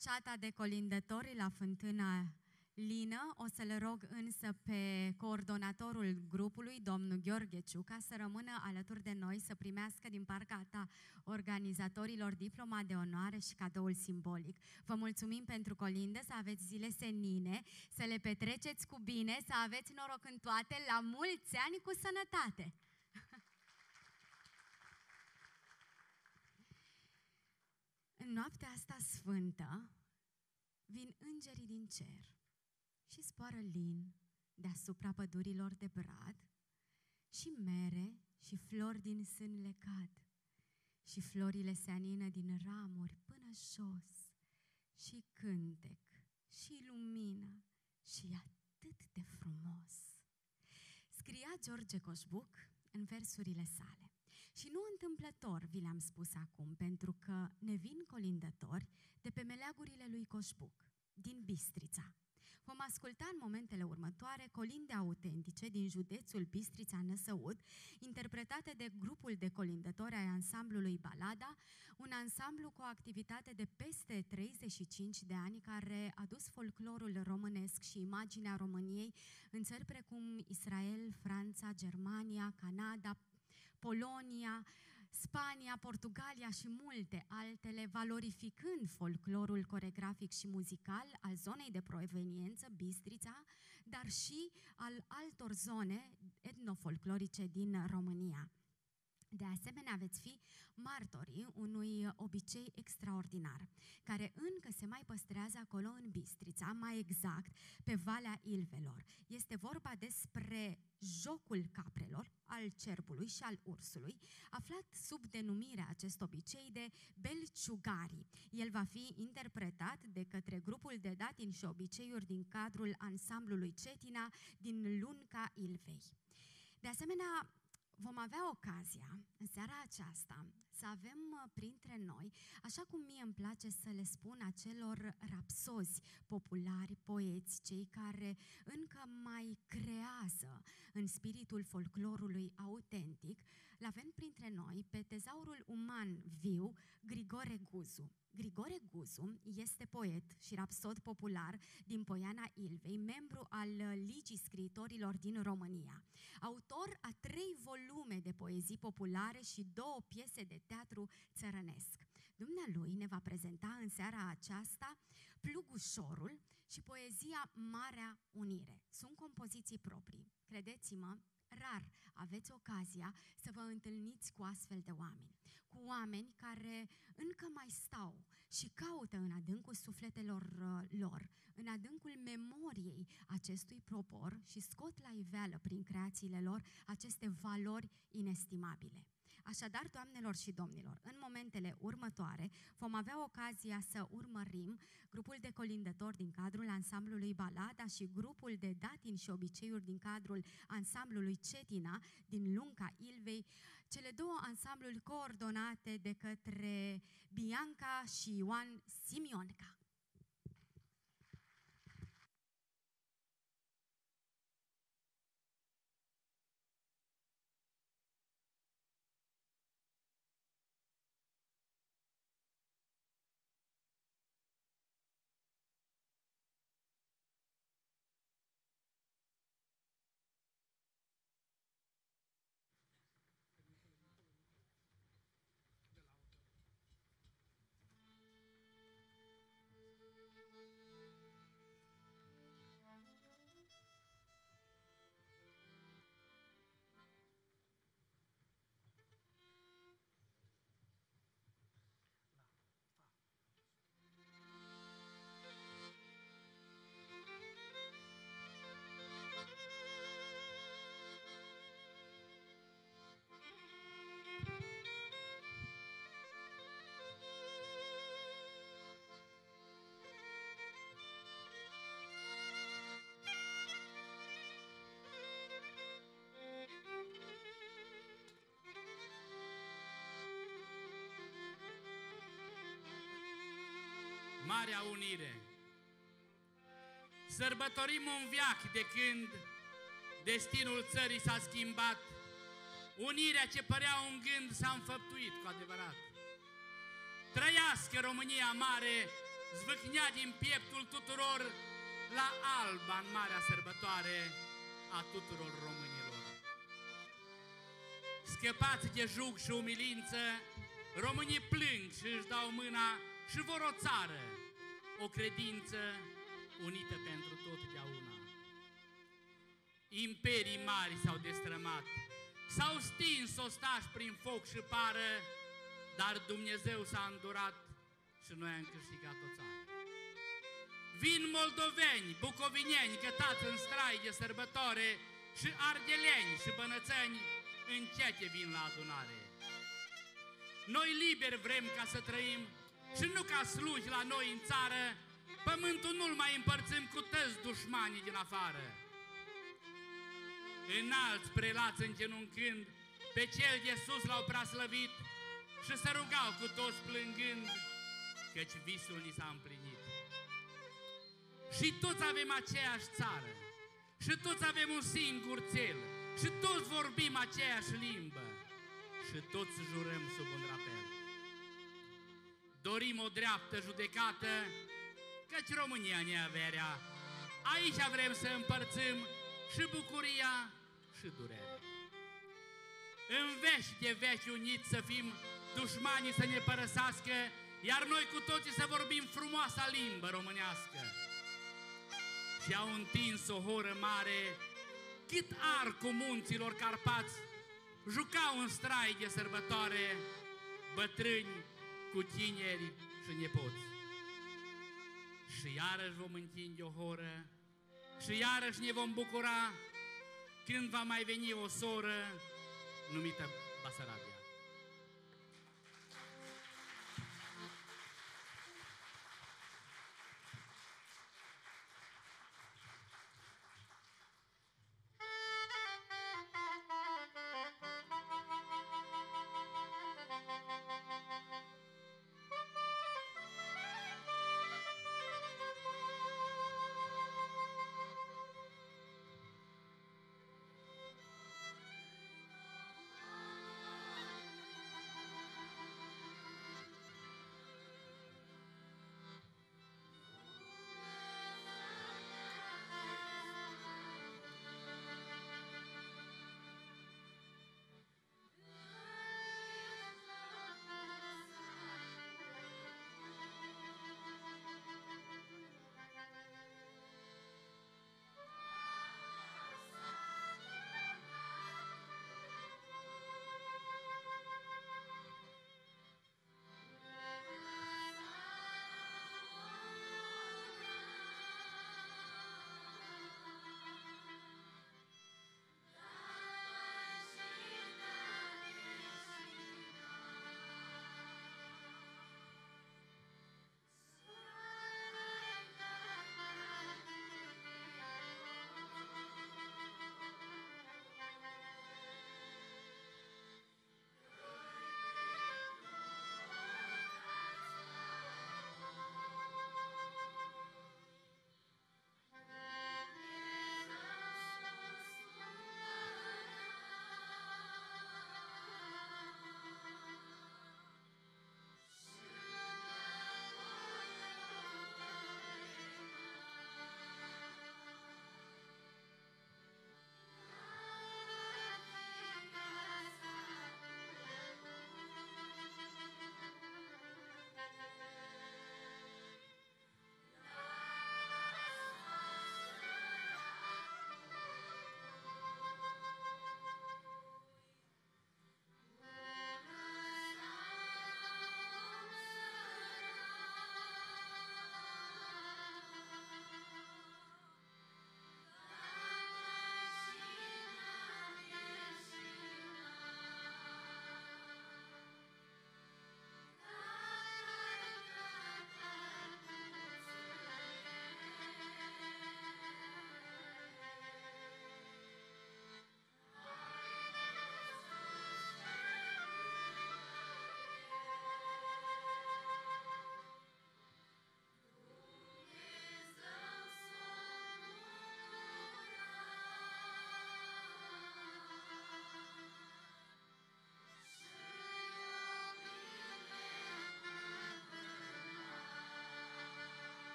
Ceata de colindători la fântâna Lină. O să-l rog însă pe coordonatorul grupului, domnul Gheorghe Ciuca, să rămână alături de noi, să primească din partea ta organizatorilor diploma de onoare și cadoul simbolic. Vă mulțumim pentru colindă, să aveți zile senine, să le petreceți cu bine, să aveți noroc în toate, la mulți ani cu sănătate! În noaptea asta sfântă vin îngerii din cer și zboară lin deasupra pădurilor de brad și mere și flori din sân le cad și florile se anină din ramuri până jos și cântec și lumină și e atât de frumos. Scria George Coșbuc în versurile sale. Și nu întâmplător vi le-am spus acum, pentru că ne vin colindători de pe meleagurile lui Coșbuc, din Bistrița. Vom asculta în momentele următoare colinde autentice din județul Bistrița Năsăud, interpretate de grupul de colindători ai ansamblului Balada, un ansamblu cu o activitate de peste 35 de ani care a dus folclorul românesc și imaginea României în țări precum Israel, Franța, Germania, Canada, Polonia, Spania, Portugalia și multe altele, valorificând folclorul coregrafic și muzical al zonei de proveniență, Bistrița, dar și al altor zone etnofolclorice din România. De asemenea, veți fi martorii unui obicei extraordinar, care încă se mai păstrează acolo în Bistrița, mai exact pe Valea Ilvelor. Este vorba despre jocul caprelor, al cerbului și al ursului, aflat sub denumirea acest obicei de belciugari. El va fi interpretat de către grupul de datini și obiceiuri din cadrul ansamblului Cetina din Lunca Ilvei. De asemenea, vom avea ocazia în seara aceasta să avem uh, printre noi, așa cum mie îmi place să le spun acelor rapsozi populari, poeți, cei care încă mai creează în spiritul folclorului autentic, l avem printre noi pe tezaurul uman viu Grigore Guzu. Grigore Guzu este poet și rapsod popular din Poiana Ilvei, membru al Ligii Scriitorilor din România. Autor a trei volume de poezii populare și două piese de teatru țărănesc. Dumnealui ne va prezenta în seara aceasta Plugușorul și poezia Marea Unire. Sunt compoziții proprii. Credeți-mă, rar aveți ocazia să vă întâlniți cu astfel de oameni. Cu oameni care încă mai stau și caută în adâncul sufletelor uh, lor, în adâncul memoriei acestui propor și scot la iveală prin creațiile lor aceste valori inestimabile. Așadar, doamnelor și domnilor, în momentele următoare vom avea ocazia să urmărim grupul de colindători din cadrul ansamblului Balada și grupul de datin și obiceiuri din cadrul ansamblului Cetina din Lunca Ilvei, cele două ansambluri coordonate de către Bianca și Ioan Simionca. Marea Unire. Sărbătorim un viac de când destinul țării s-a schimbat, unirea ce părea un gând s-a înfăptuit cu adevărat. Trăiască România mare, zvâcnea din pieptul tuturor la alba în marea sărbătoare a tuturor românilor. Scăpați de jug și umilință, românii plâng și își dau mâna și vor o țară, o credință unită pentru totdeauna. Imperii mari s-au destrămat, s-au stins ostași prin foc și pară, dar Dumnezeu s-a îndurat și noi am câștigat o țară. Vin moldoveni, bucovineni, gătați în strai de sărbătoare și ardeleni și bănățeni încete vin la adunare. Noi liberi vrem ca să trăim și nu ca sluji la noi în țară, pământul nu-l mai împărțim cu tăți dușmanii din afară. Înalți prelați îngenuncând, pe cel de sus l-au praslăvit și se rugau cu toți plângând, căci visul ni s-a împlinit. Și toți avem aceeași țară, și toți avem un singur cel, și toți vorbim aceeași limbă, și toți jurăm sub un rapel. Dorim o dreaptă judecată, căci România ne averea. Aici vrem să împărțim și bucuria și durerea. În vești de veci uniți să fim, dușmanii să ne părăsească, iar noi cu toții să vorbim frumoasa limbă românească. Și au întins o horă mare, cât arcul munților Carpați, jucau în strai de sărbătoare, bătrâni cu tineri și nepoți. Și iarăși vom întinde o horă, și iarăși ne vom bucura când va mai veni o soră numită Basarabia.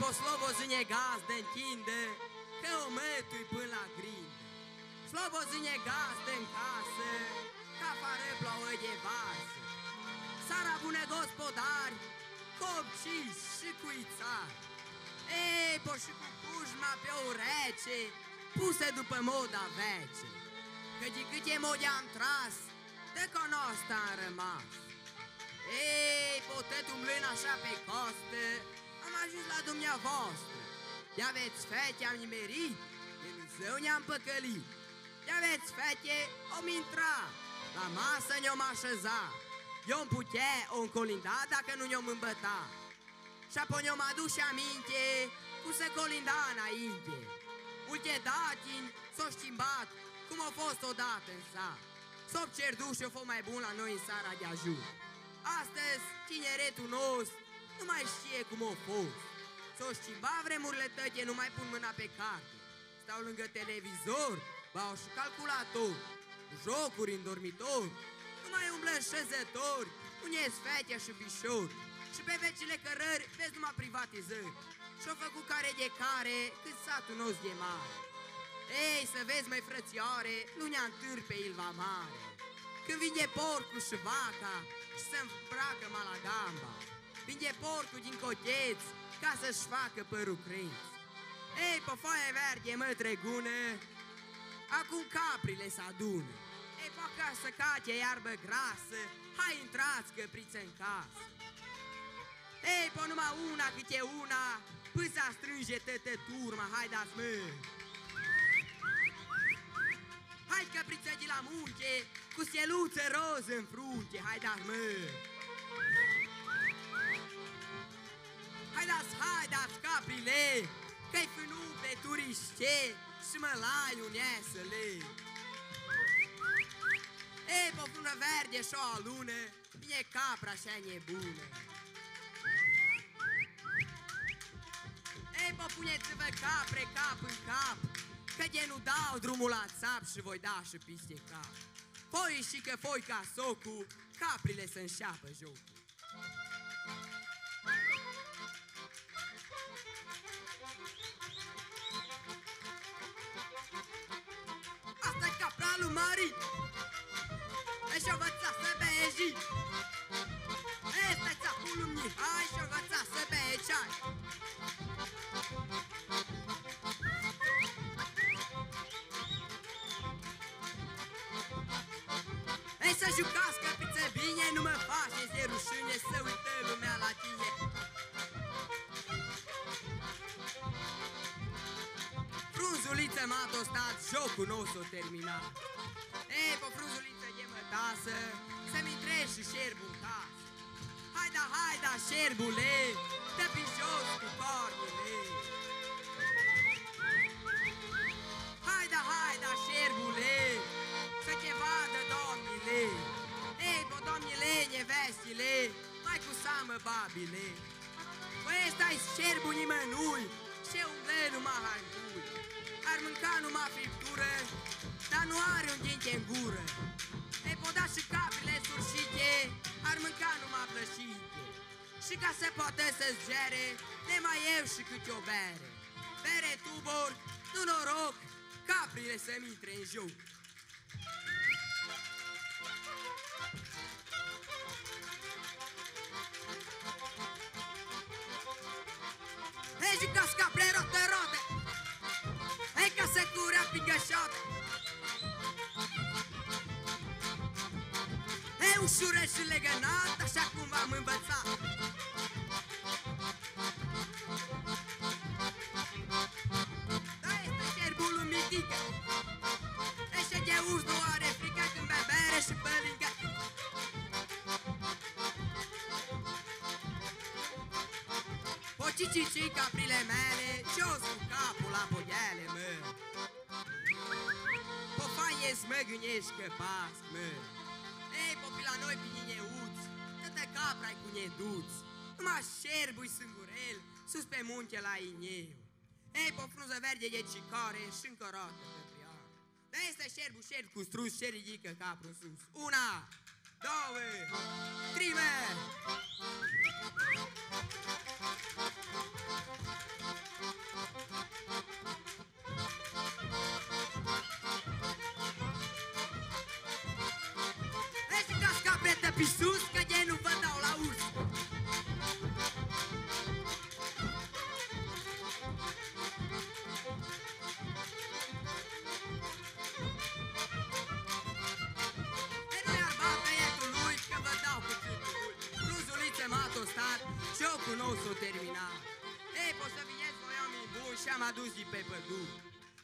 Po slobozine gaz de închinde, că o mătui până la grindă. Slobozine gaz de în casă, că afară plouă de varsă. Sara bune gospodari, copciși și cuițari. Ei, po și cu pușma pe o rece, puse după moda vece. Că de câte modi am tras, de conosta am rămas. Ei, potet umblând așa pe costă, am ajuns la dumneavoastră. De aveți fete, am nimerit, de Dumnezeu ne-am păcălit. De aveți fete, om intra, la masă ne-om așeza. Eu îmi putea o încolinda dacă nu ne-om îmbăta. Și apoi ne-om adus și aminte cum se colinda înainte. Uite datin s-o schimbat cum a fost odată în sat. S-o cerdu și o fost mai bun la noi în sara de ajut. Astăzi, tineretul nostru nu mai știe cum a fost. S-o schimba vremurile tăte, nu mai pun mâna pe carte. Stau lângă televizor, bau și calculator, jocuri în dormitor, nu mai umblă în șezători, unezi fete și bișori. Și pe vecile cărări vezi numai privatizări. Și-o făcut care de care cât satul nostru de mare. Ei, să vezi, mai frățioare, nu ne întâr pe Ilva Mare. Când vine porcul și vaca și se îmbracă malagamba. Vine porcul din cocheț ca să-și facă părul crânț. Ei, pe foaie verde, mă tregune, acum caprile se adună. Ei, pe acasă cate iarbă grasă, hai intrați căpriță în casă. Ei, pe numai una câte una, pâța strânge tătă turma, hai dați mă! Hai căpriță de la munte, cu steluță roz în frunte, hai dați mă! Hai dați, hai dați caprile, că-i fânu pe turiște și mă lai unesele. Ei, pe frună verde și o lună, vine capra așa nebună. Ei, bă, puneți-vă capre cap în cap, că de nu dau drumul la țap și voi da și piste cap. Voi și că voi ca socul, caprile să înșeapă jocul. E capralul mari! Și-o învăța să beji! Ăsta-i țapulul Mihai și-o învăța să bea ceai! Ei să jucați căpiță bine, nu mă faceți de rușine să uită lumea la tine. Frunzuliță m-a tostat, jocul nu s-o terminat. Ei, pe frunzuliță de mătasă, să-mi treci și șerbul în casă. Hai da, hai da, șerbule, te pe jos cu cornele. Hai da, hai da, șerbule, să te vadă domnile. Ei, pe domnile, nevestile, mai cu seamă babile. Păi ăsta-i șerbul nimănui și umble numai hangui. Ar mânca numai friptură, dar nu are un dinte în gură. Ei, poda și capile surșite, ar mânca numai plășite. Și ca să poată să-ți gere, le mai eu și câte o bere. Bere tubor, nu noroc, caprile să-mi intre în joc. Ușură și legănat, așa cum v-am învățat! Da, este șerbul lui Mitică! Eșe de uz nu are frică când bea bere și pălingă! Pocicici caprile mele, jos cu capul la pogheale, mă Pofaie mă gândești că pasc, mă capra cu neduți, numai șerbui sângurel, sus pe munte la ineu. Ei, pe o frunză verde de cicoare și încă roată pe prioară. Da este șerbu, șerb cu strus, și ridică capul sus. Una, două, trime! Pisus tostat și eu cu nou s-o terminat. Ei, poți să vineți voi oameni buni și am adus de pe păduri.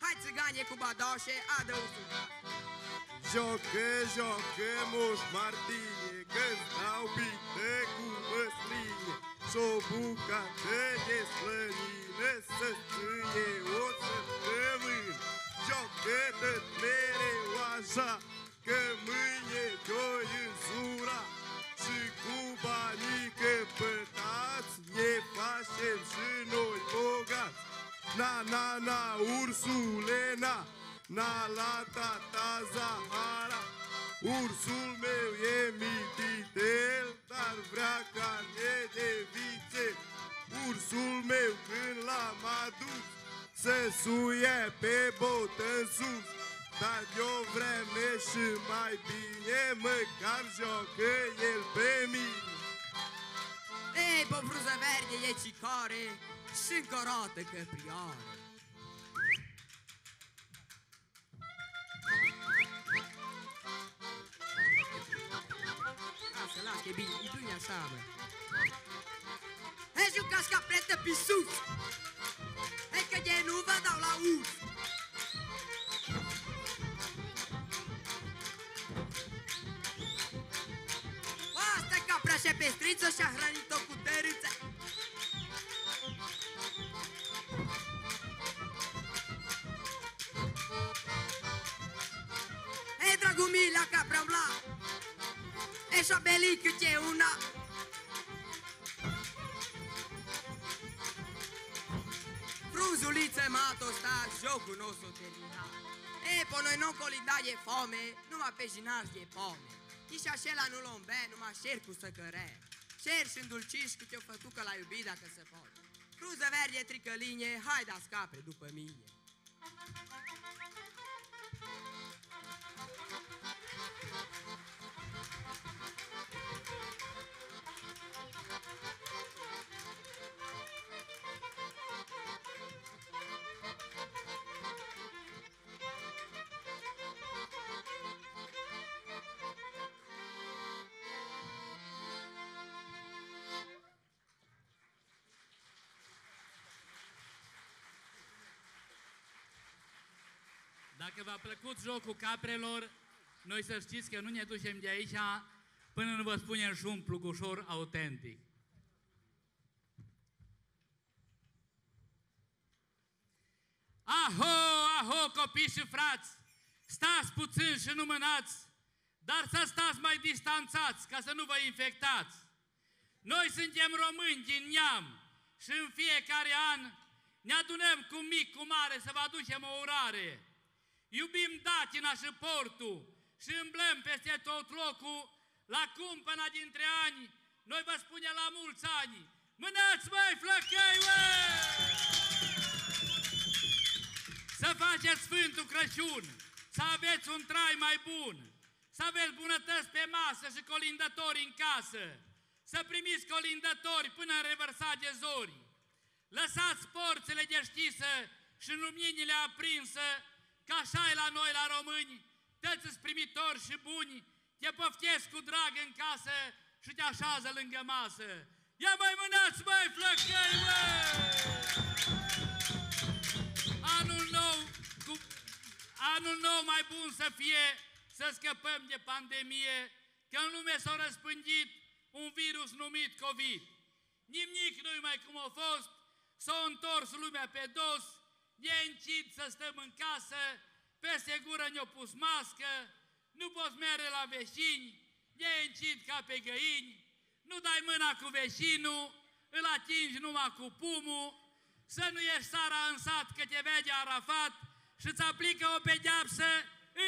Hai țiganie cu badoșe, adăusul. Jocă, jocă, moș Martine, Că-ți dau bine cu măsline Și-o bucată de slănină Să ție o săptămână Jocă-te mereu așa Că mâine doi în zura Și cu banii căpătați Ne facem și noi bogați. Na, na, na, ursule, na Na la tata Zahara. Ursul meu e mititel Dar vrea carne de vițel Ursul meu când l-am adus Să suie pe botă în sus Dar de-o vreme și mai bine Măcar joacă el pe mine Ei, pe frunză verde e cicore și încă o roată căprioară. Lasă, lasă, e bine, e bine așa, bă. Hai, jucați ca pretă pe sus! Hai că de nu vă dau la urs! Asta capra și pestriță și-a hrănit-o cu tărâță. Ei, dragul Mila, capra bla E șobelit cât e una. Frunzulițe m-a tostat, jocul nu s-o terminat E, pe noi nu colida e foame, numai pe jinaș e pome Nici așela nu l-om bea, numai șer cu săcăre. Șer și îndulciși cât o fătucă la iubit dacă se poate Cruză verde, tricălinie, hai da scape după mine Dacă v-a plăcut jocul caprelor, noi să știți că nu ne ducem de aici până nu vă spunem și un plugușor autentic. Aho, aho, copii și frați, stați puțin și nu mânați, dar să stați mai distanțați ca să nu vă infectați. Noi suntem români din neam și în fiecare an ne adunăm cu mic, cu mare să vă aducem o urare. Iubim datina și portul și îmblăm peste tot locul la cumpăna dintre ani. Noi vă spunem la mulți ani. Mânați, măi, flăcăi, măi! Să faceți Sfântul Crăciun, să aveți un trai mai bun, să aveți bunătăți pe masă și colindători în casă, să primiți colindători până în revărsat de zori. Lăsați porțile deschise și luminile aprinsă, ca așa e la noi, la români, tăți primitori și buni, te poftesc cu drag în casă și te așează lângă masă. Ia mai mânați, măi, flăcăi, măi! Anul nou, cu... anul nou mai bun să fie, să scăpăm de pandemie, că în lume s-a răspândit un virus numit COVID. Nimic nu mai cum a fost, s-a întors lumea pe dos, e încid să stăm în casă, peste gură ne-a pus mască, nu poți merge la vecini, e încid ca pe găini, nu dai mâna cu vecinul, îl atingi numai cu pumul, să nu ieși sara în sat că te vede Arafat și îți aplică o pedeapsă,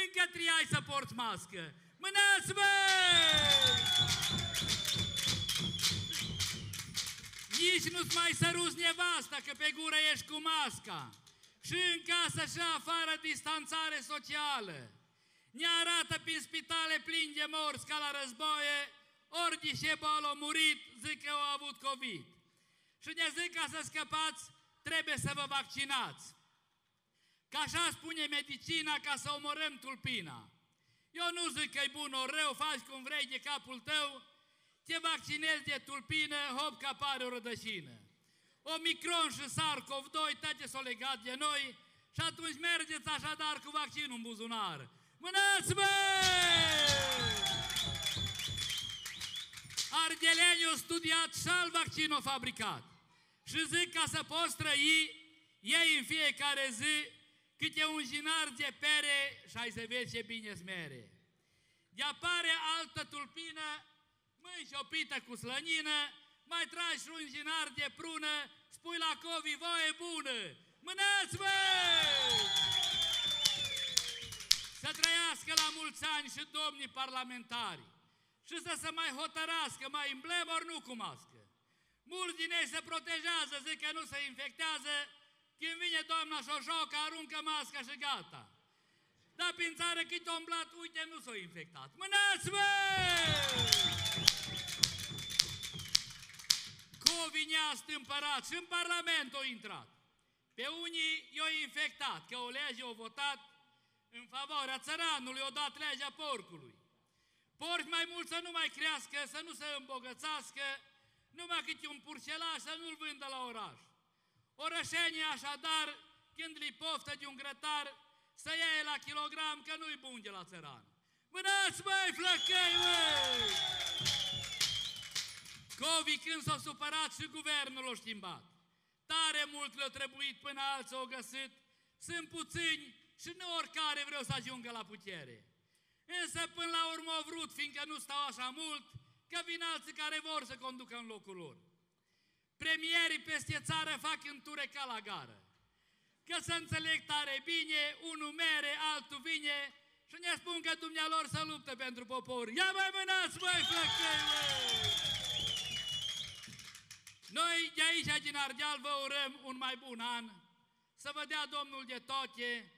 încă triai să porți mască. Mânați, Nici nu-ți mai săruți nevasta că pe gură ești cu masca. Și în casă și afară distanțare socială. Ne arată prin spitale plini de morți ca la războie ori Ghișebu a murit, zic că au avut COVID. Și ne zic ca să scăpați, trebuie să vă vaccinați. Că așa spune medicina ca să omorâm tulpina. Eu nu zic că e bun ori rău, faci cum vrei de capul tău, te vaccinezi de tulpină, hop că apare o rădășină. Omicron și SARS-CoV-2, toate s-au legat de noi și atunci mergeți așadar cu vaccinul în buzunar. Mânați-vă! Ardeleni au studiat și al vaccinul fabricat. Și zic ca să poți trăi, iei în fiecare zi câte un jinar de pere și ai să vezi ce bine smere. De apare altă tulpină, mâini șopită cu slănină, mai tragi și un jinar de prună, spui la covi voie bună. Mânați-vă! Să trăiască la mulți ani și domnii parlamentari și să se mai hotărască mai în ori nu cu mască. Mulți din ei se protejează, zic că nu se infectează, când vine doamna și o joacă, aruncă masca și gata. Dar prin țară cât o umblat, uite, nu s-a infectat. Mânați-vă! Covid ne-a stâmpărat și în Parlament a intrat. Pe unii i-au infectat, că o lege au votat în favoarea țăranului, o dat legea porcului. Porci mai mult să nu mai crească, să nu se îmbogățească, numai câte un purcelaș să nu-l vândă la oraș. Orășenii așadar, când li poftă de un grătar, să ia la kilogram, că nu-i bun de la țăran. Mânați, măi, flăcăi, măi! Covi când s-a supărat și guvernul l-a schimbat. Tare mult le-a trebuit până alții au găsit. Sunt puțini și nu oricare vreau să ajungă la putere. Însă până la urmă au vrut, fiindcă nu stau așa mult, că vin alții care vor să conducă în locul lor. Premierii peste țară fac ture ca la gară. Că să înțeleg tare bine, unul mere, altul vine și ne spun că dumnealor să luptă pentru popor. Ia mai mânați, măi, flăcăi, Noi de aici, din Ardeal, vă urăm un mai bun an, să vă dea Domnul de toate,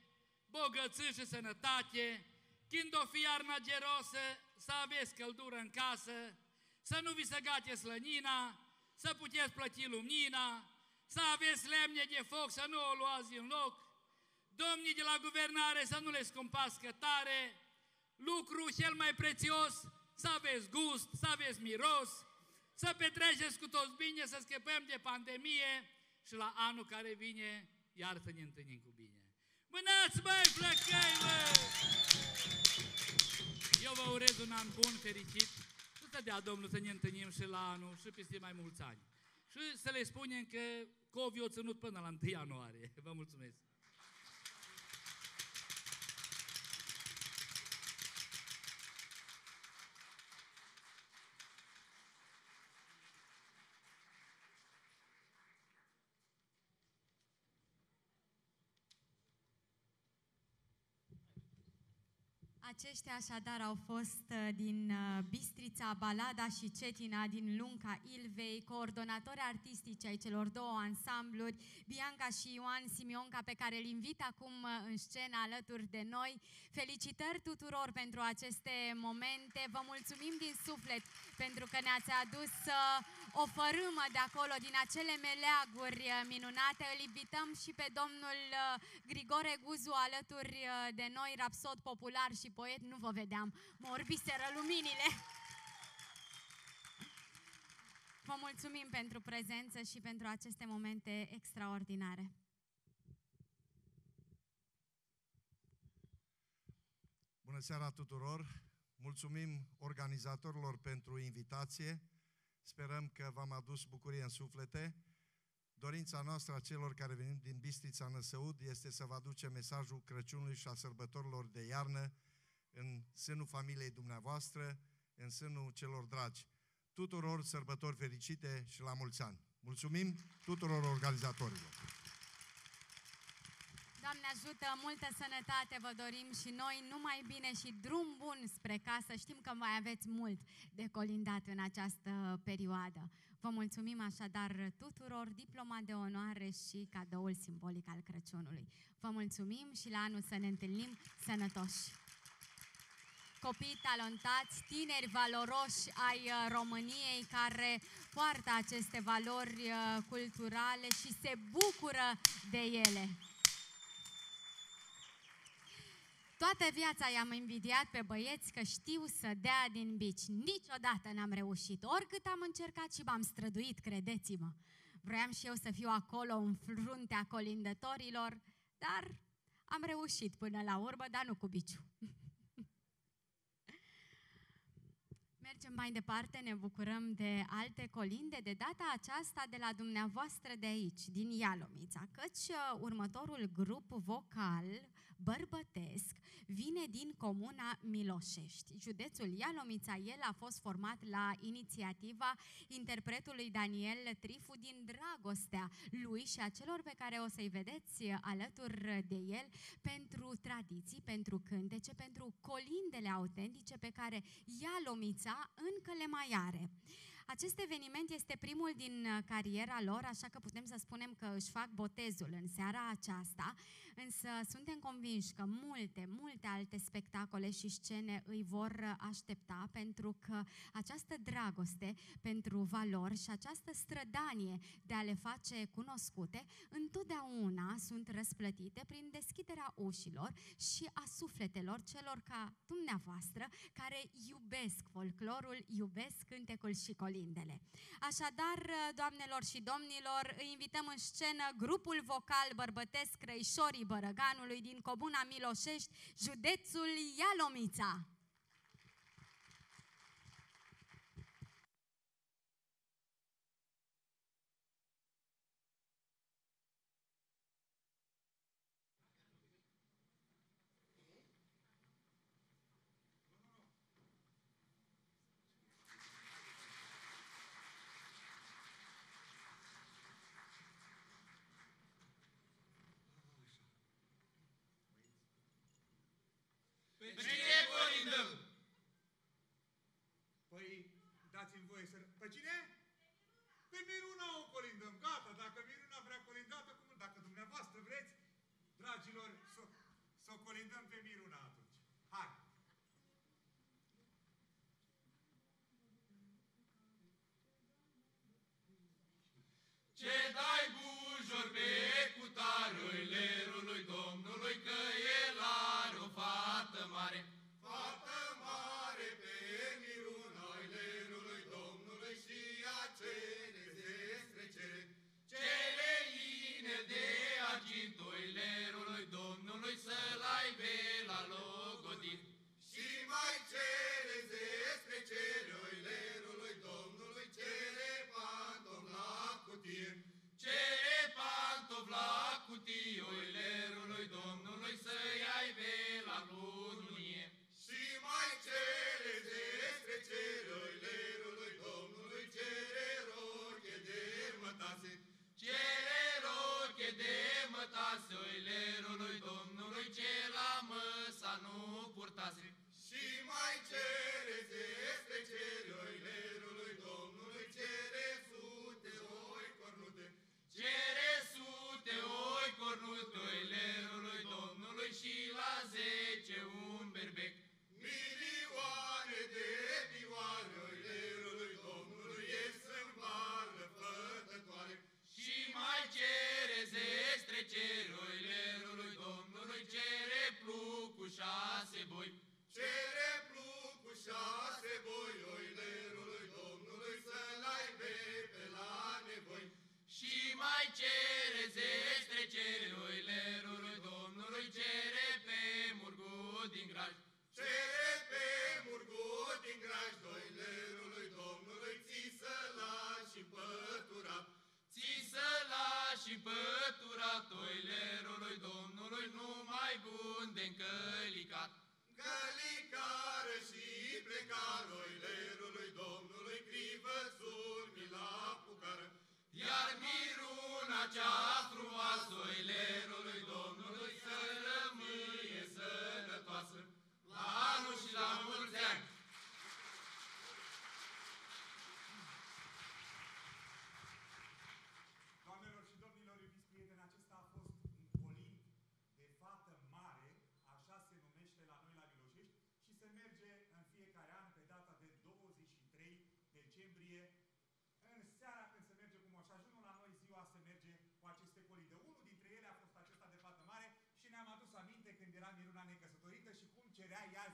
bogății și sănătate, când o fi iarna gerosă, să aveți căldură în casă, să nu vi se gate slănina, să puteți plăti lumina, să aveți lemne de foc, să nu o luați în loc, domnii de la guvernare să nu le scumpască tare, lucru cel mai prețios, să aveți gust, să aveți miros, să petreceți cu toți bine, să scăpăm de pandemie și la anul care vine, iar să ne întâlnim cu bine. Mânați, băi, flăcăi, băi! Eu vă urez un an bun, fericit, să dea Domnul să ne întâlnim și la anul și peste mai mulți ani. Și să le spunem că COVID a ținut până la 1 ianuarie. Vă mulțumesc! Aceștia așadar au fost uh, din uh, Bistrița, Balada și Cetina din Lunca Ilvei, coordonatori artistici ai celor două ansambluri, Bianca și Ioan Simionca, pe care îl invit acum uh, în scenă alături de noi. Felicitări tuturor pentru aceste momente, vă mulțumim din suflet pentru că ne-ați adus o fărâmă de acolo, din acele meleaguri minunate. Îl invităm și pe domnul Grigore Guzu alături de noi, rapsod popular și poet, nu vă vedeam, mă orbiseră luminile. Vă mulțumim pentru prezență și pentru aceste momente extraordinare. Bună seara tuturor! Mulțumim organizatorilor pentru invitație. Sperăm că v-am adus bucurie în suflete. Dorința noastră a celor care venim din Bistrița Năsăud este să vă aducem mesajul Crăciunului și a sărbătorilor de iarnă în sânul familiei dumneavoastră, în sânul celor dragi. Tuturor sărbători fericite și la mulți ani! Mulțumim tuturor organizatorilor! Doamne ajută, multă sănătate vă dorim și noi, numai bine și drum bun spre casă. Știm că mai aveți mult de colindat în această perioadă. Vă mulțumim așadar tuturor diploma de onoare și cadoul simbolic al Crăciunului. Vă mulțumim și la anul să ne întâlnim sănătoși! copii talentați, tineri valoroși ai uh, României care poartă aceste valori uh, culturale și se bucură de ele. Toată viața i-am invidiat pe băieți că știu să dea din bici. Niciodată n-am reușit. Oricât am încercat și m-am străduit, credeți-mă. Vroiam și eu să fiu acolo în fruntea colindătorilor, dar am reușit până la urmă, dar nu cu biciu. [laughs] Mergem mai departe, ne bucurăm de alte colinde, de data aceasta de la dumneavoastră de aici, din Ialomița, căci uh, următorul grup vocal bărbătesc vine din comuna Miloșești. Județul Ialomița, el a fost format la inițiativa interpretului Daniel Trifu din dragostea lui și a celor pe care o să-i vedeți alături de el pentru tradiții, pentru cântece, pentru colindele autentice pe care Ialomița încă le mai are. Acest eveniment este primul din uh, cariera lor, așa că putem să spunem că își fac botezul în seara aceasta, însă suntem convinși că multe, multe alte spectacole și scene îi vor uh, aștepta pentru că această dragoste pentru valori și această strădanie de a le face cunoscute întotdeauna sunt răsplătite prin deschiderea ușilor și a sufletelor celor ca dumneavoastră care iubesc folclorul, iubesc cântecul și colindele colindele. Așadar, doamnelor și domnilor, îi invităm în scenă grupul vocal bărbătesc Crăișorii Bărăganului din Comuna Miloșești, județul Ialomița. Pe cine colindăm? Păi, dați-mi voie să... Pe cine? Pe Miruna o colindăm, gata. Dacă Miruna vrea colindată, cum? Dacă dumneavoastră vreți, dragilor, să, să o colindăm pe Miruna atunci. Hai! Ce încălicat. Călicară și plecară, oilerului Domnului, crivă sulmi la pucară. Iar miruna cea frumoasă, oilerului Domnului, să rămâie sănătoasă. La anul și la mulți ani! Doamnelor și domnilor, iubiți prieteni, acesta a fost un colind de fată mare, așa se numește la noi la Miloșești, și se merge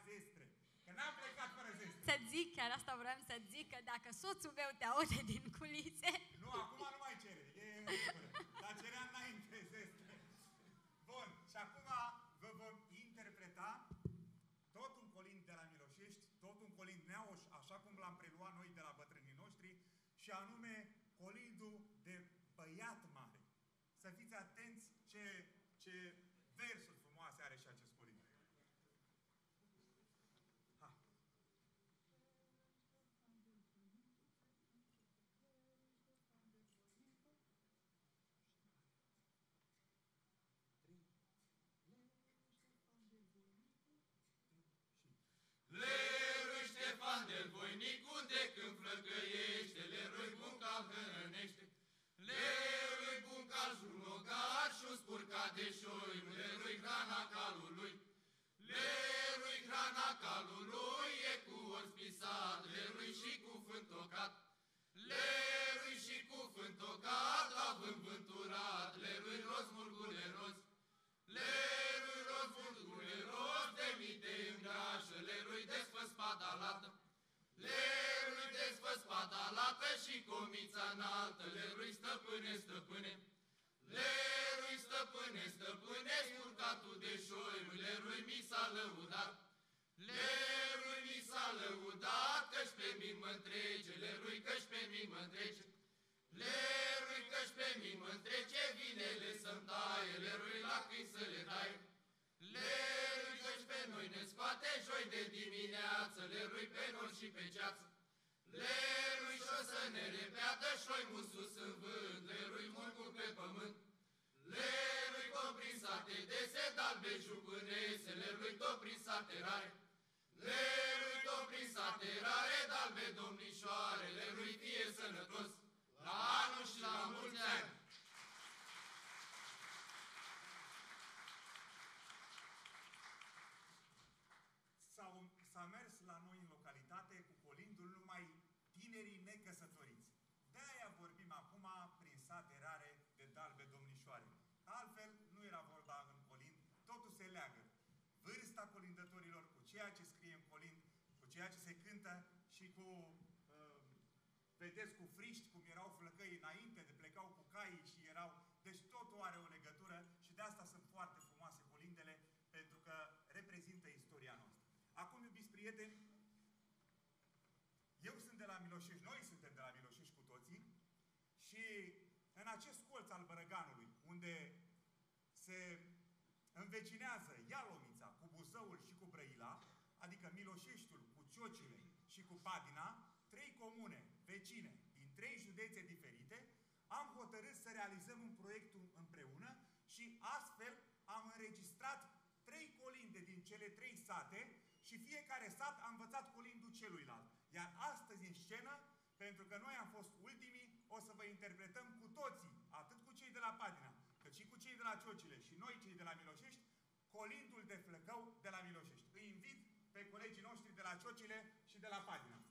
zestre. Că n-am plecat fără zestre. Să zic, chiar asta vreau să zic, că dacă soțul meu te aude [laughs] din culise, Nu, acum nu mai cere. E în regulă. Dar cerea înainte zestre. Bun, și acum vă vom interpreta tot un colind de la Miloșești, tot un colind neauș, așa cum l-am preluat noi de la bătrânii noștri, și anume colindul de băiat mare. Să fiți atenți ce, ce dese, dalbe jupânese, lerui tot prin sate rare. Lerui tot prin sate rare, dalbe domnișoare, lerui fie sănătos, la anul și la mulți ani. S-au, s-a mers la noi în localitate cu colindul numai tinerii necăsătoriți. De-aia vorbim acum prin sate rare de dalbe domnișoare. Altfel, nu era vorba în colind, totul se leagă. Vârsta colindătorilor cu ceea ce scrie în colind, cu ceea ce se cântă și cu, uh, vedeți, cu friști, cum erau flăcăi înainte de plecau cu caii și erau... Deci totul are o legătură și de asta sunt foarte frumoase colindele, pentru că reprezintă istoria noastră. Acum, iubiți prieteni, eu sunt de la Miloșești, noi suntem de la Miloșești cu toții și în acest colț al Bărăganului, unde se învecinează Ialomița cu Buzăul și cu Brăila, adică Miloșeștiul cu Ciocile și cu Padina, trei comune vecine din trei județe diferite, am hotărât să realizăm un proiect împreună și astfel am înregistrat trei colinde din cele trei sate și fiecare sat a învățat colindul celuilalt. Iar astăzi în scenă, pentru că noi am fost ultimii, o să vă interpretăm cu toții, atât cu cei de la Padina, cât și cu cei de la Ciocile și noi cei de la Miloșești, colindul de flăcău de la Miloșești. Îi invit pe colegii noștri de la Ciocile și de la Padina.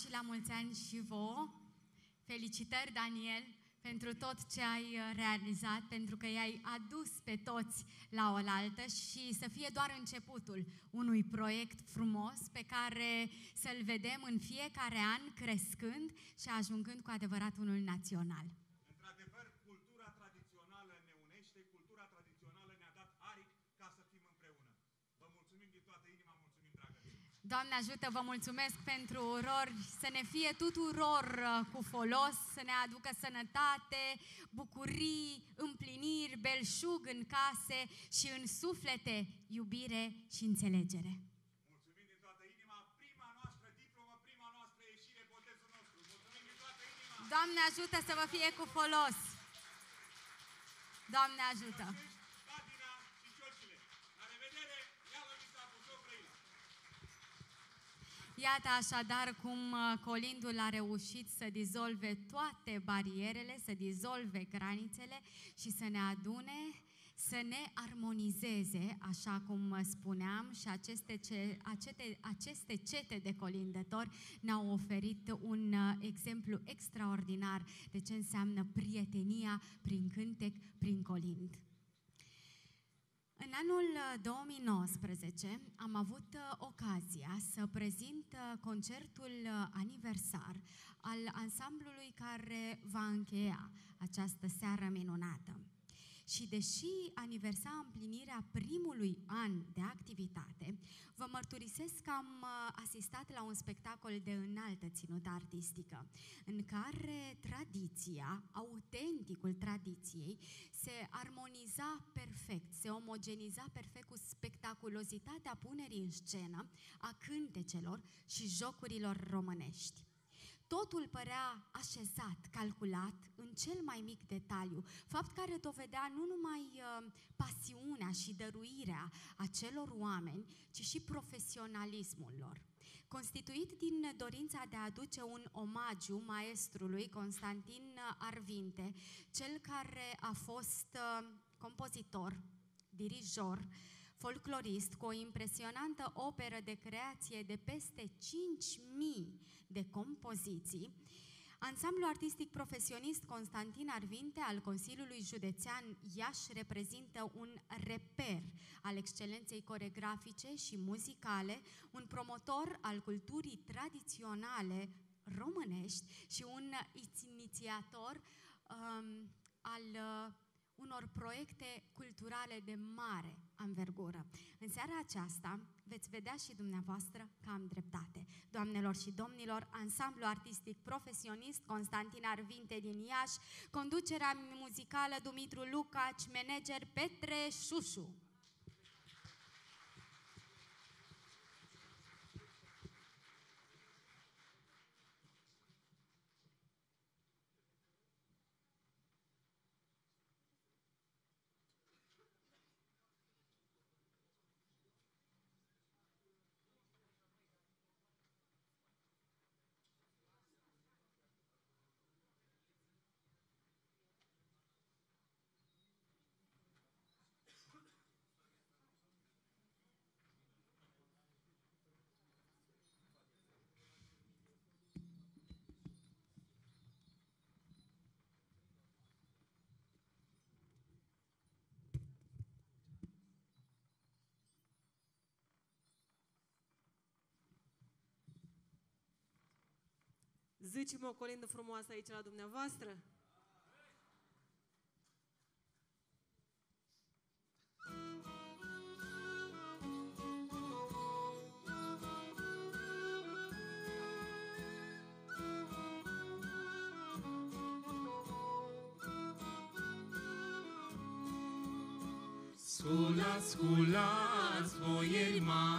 Și la mulți ani și vouă. Felicitări, Daniel, pentru tot ce ai uh, realizat, pentru că i-ai adus pe toți la oaltă și să fie doar începutul unui proiect frumos pe care să-l vedem în fiecare an crescând și ajungând cu adevărat unul național. Într-adevăr, cultura tradițională ne unește, cultura tradițională ne-a dat aripi ca să fim împreună. Vă mulțumim din toată inima, mulțumim, dragă mea. Doamne ajută, vă mulțumesc pentru urori, să ne fie tuturor uh, cu folos, să ne aducă sănătate, bucurii, împliniri, belșug în case și în suflete, iubire și înțelegere. Mulțumim din toată inima, prima noastră diplomă, prima noastră ieșire, botezul nostru. Mulțumim din toată inima. Doamne ajută să vă fie cu folos! Doamne ajută! Patina și ciorcile. La revedere, ia lăvița cu Brăila. Iată așadar cum uh, Colindul a reușit să dizolve toate barierele, să dizolve granițele și să ne adune, să ne armonizeze, așa cum uh, spuneam, și aceste, ce, aceste, aceste cete de colindători ne-au oferit un uh, exemplu extraordinar de ce înseamnă prietenia prin cântec, prin colind. În anul uh, 2019 am avut uh, ocazia să prezint uh, concertul uh, aniversar al ansamblului care va încheia această seară minunată. Și deși aniversa împlinirea primului an de activitate, vă mărturisesc că am uh, asistat la un spectacol de înaltă ținută artistică, în care tradiția, autenticul tradiției, se armoniza perfect, se omogeniza perfect cu spectaculozitatea punerii în scenă a cântecelor și jocurilor românești. Totul părea așezat, calculat, în cel mai mic detaliu, fapt care dovedea nu numai uh, pasiunea și dăruirea acelor oameni, ci și profesionalismul lor. Constituit din dorința de a aduce un omagiu maestrului Constantin Arvinte, cel care a fost uh, compozitor, dirijor, folclorist cu o impresionantă operă de creație de peste 5.000 de compoziții, Ansamblul artistic profesionist Constantin Arvinte al Consiliului Județean Iași reprezintă un reper al excelenței coregrafice și muzicale, un promotor al culturii tradiționale românești și un inițiator um, al uh, unor proiecte culturale de mare anvergură. În seara aceasta veți vedea și dumneavoastră că am dreptate. Doamnelor și domnilor, ansamblu artistic profesionist Constantin Arvinte din Iași, conducerea muzicală Dumitru Lucaci, manager Petre Șușu. Zicem o colindă frumoasă aici la dumneavoastră? Sculați, sculați, boieri mari,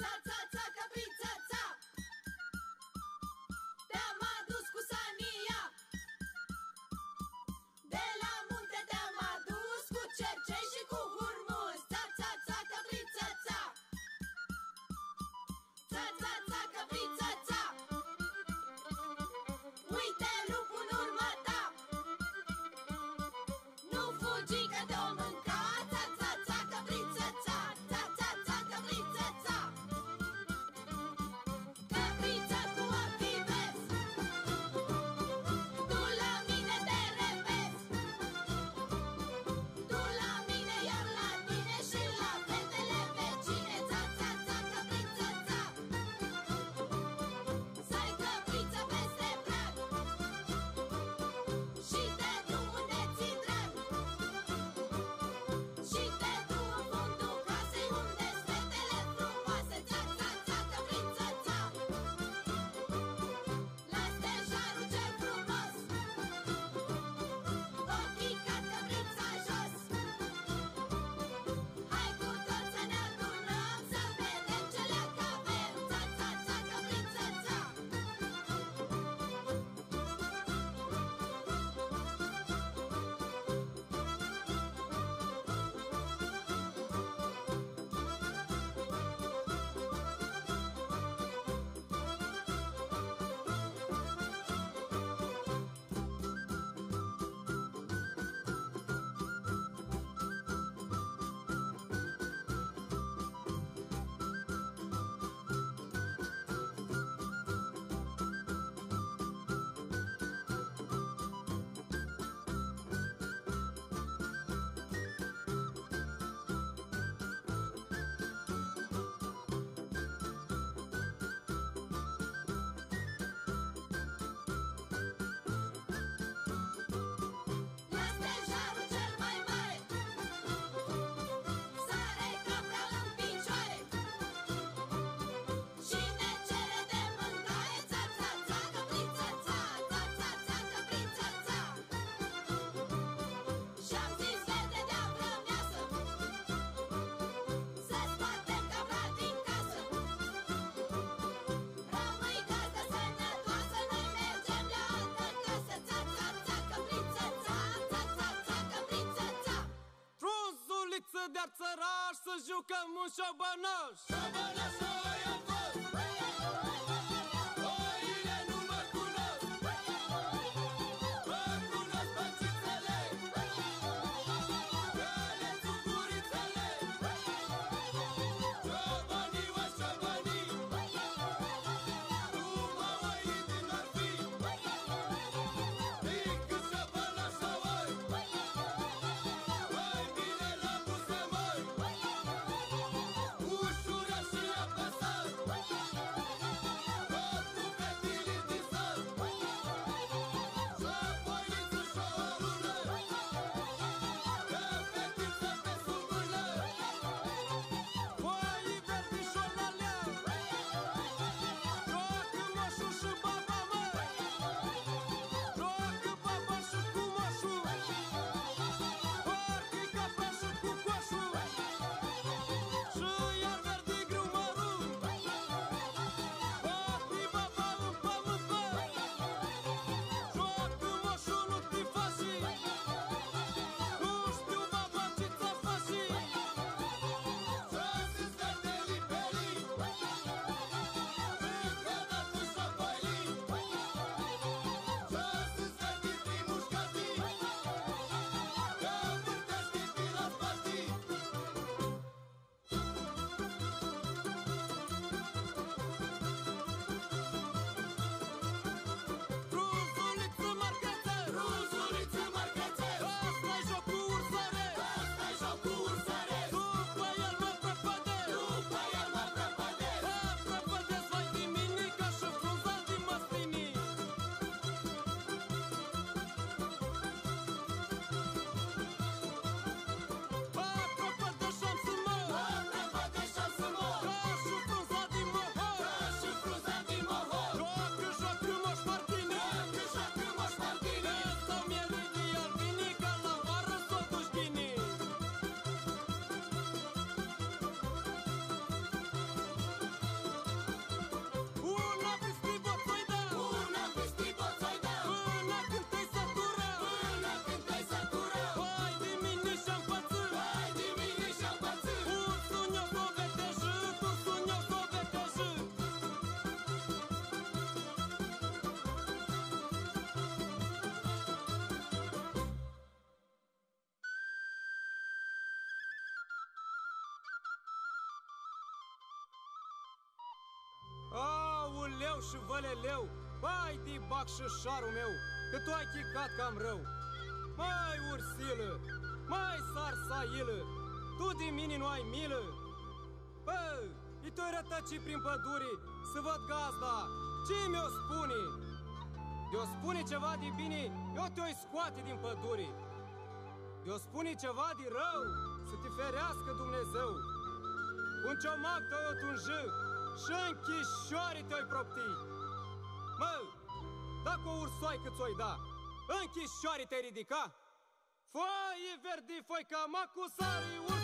ta ta ta capita ta. de-a țăraș Să jucăm un șobănaș Șobănaș, șobănaș și văleleu, Bai di bac și șarul meu, că tu ai chicat cam rău. Mai ursilă, mai sarsailă, tu de mine nu ai milă. Bă, i tu rătăci prin păduri să văd gazda, ce mi-o spune? Eu spune ceva de bine, eu te-o scoate din păduri. Eu spune ceva de rău, să te ferească Dumnezeu. Un ciomac te-o tunjă și închișoare te-o propti. Mă, dacă o ursoaică ți-o da, închișoare te ridica? Foaie verde, foi ca macusari, ursul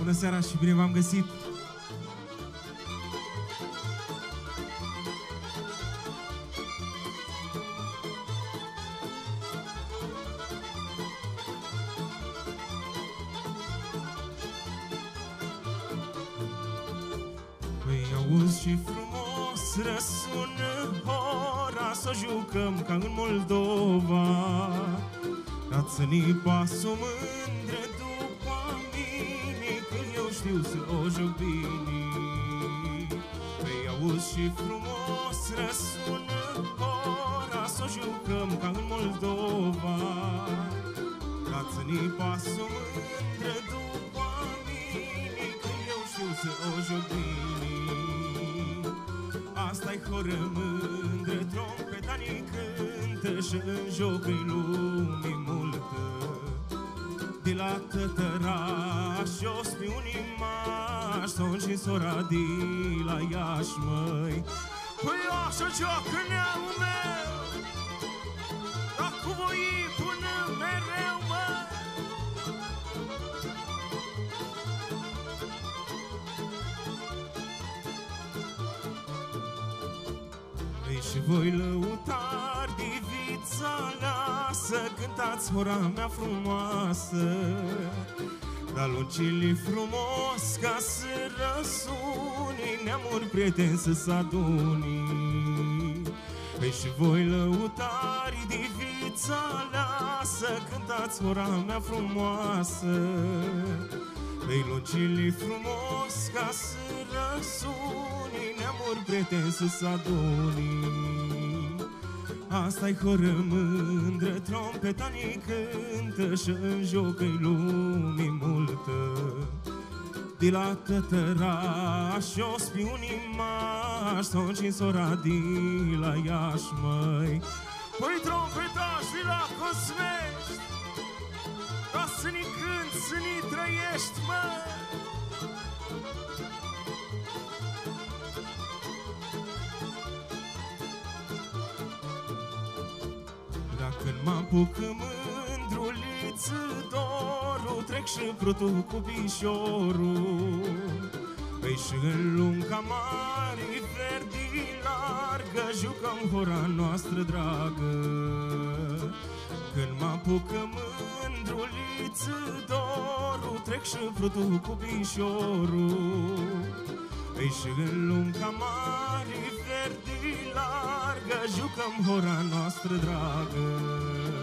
Bună seara și bine v-am găsit! Păi auzi și frumos răsună hora Să o jucăm ca în Moldova Dați-ni pasul mândre și frumos răsună hora Să o jucăm ca în Moldova. Dați-ni pasul mândre după mine Că eu știu să o joc bine. Asta-i horă mândră, trompetanii cântă Și în joc îi lumii și sora de la Iași, măi. Păi așa joacă neamul meu. Dar cu voi până mereu, măi. Ei și voi lăutari divița lasă Cântați hora mea frumoasă Dar luncili frumos ca să răsuni Neamuri prieteni să se aduni. Ei și voi lăutari divița lasă Cântați hora mea frumoasă. Ei luncili frumos ca să răsuni Neamuri prieteni să se aduni Asta-i horă mândră, trompetanii cântă Și în joc îi lumii multă. De la tătăraș, o spiunii maș Son și sora de la Iași, măi. Păi trompetaș de la Cosmești Ca să ni cânt, să ni trăiești, măi apuc mândruliță dorul Trec și prutul cu pișorul. Păi și în lunga mare verdi largă Jucăm hora noastră dragă. Când mă apuc mândruliță dorul Trec și prutul cu pișorul. Păi și în lunga mare verdi largă Jucăm hora noastră dragă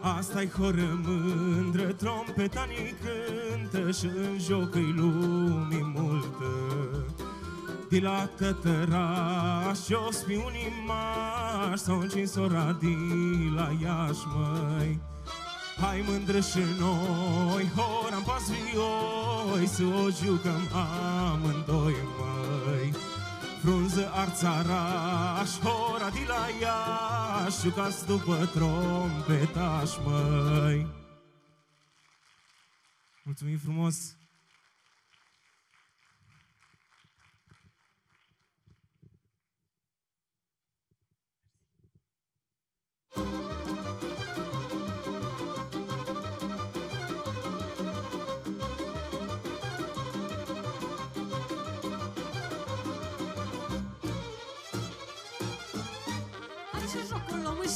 Asta-i horă mândră, trompetanii cântă Și în joc îi lumii multă. De la tătăraș, o spiunii maș Sau în sora de la Iași, măi. Hai mândră și noi, hora-n pas vioi Să o jucăm amândoi, măi Frunză arțaraș, hora de la Iași Jucați după trompetaș, măi Mulțumim frumos! Face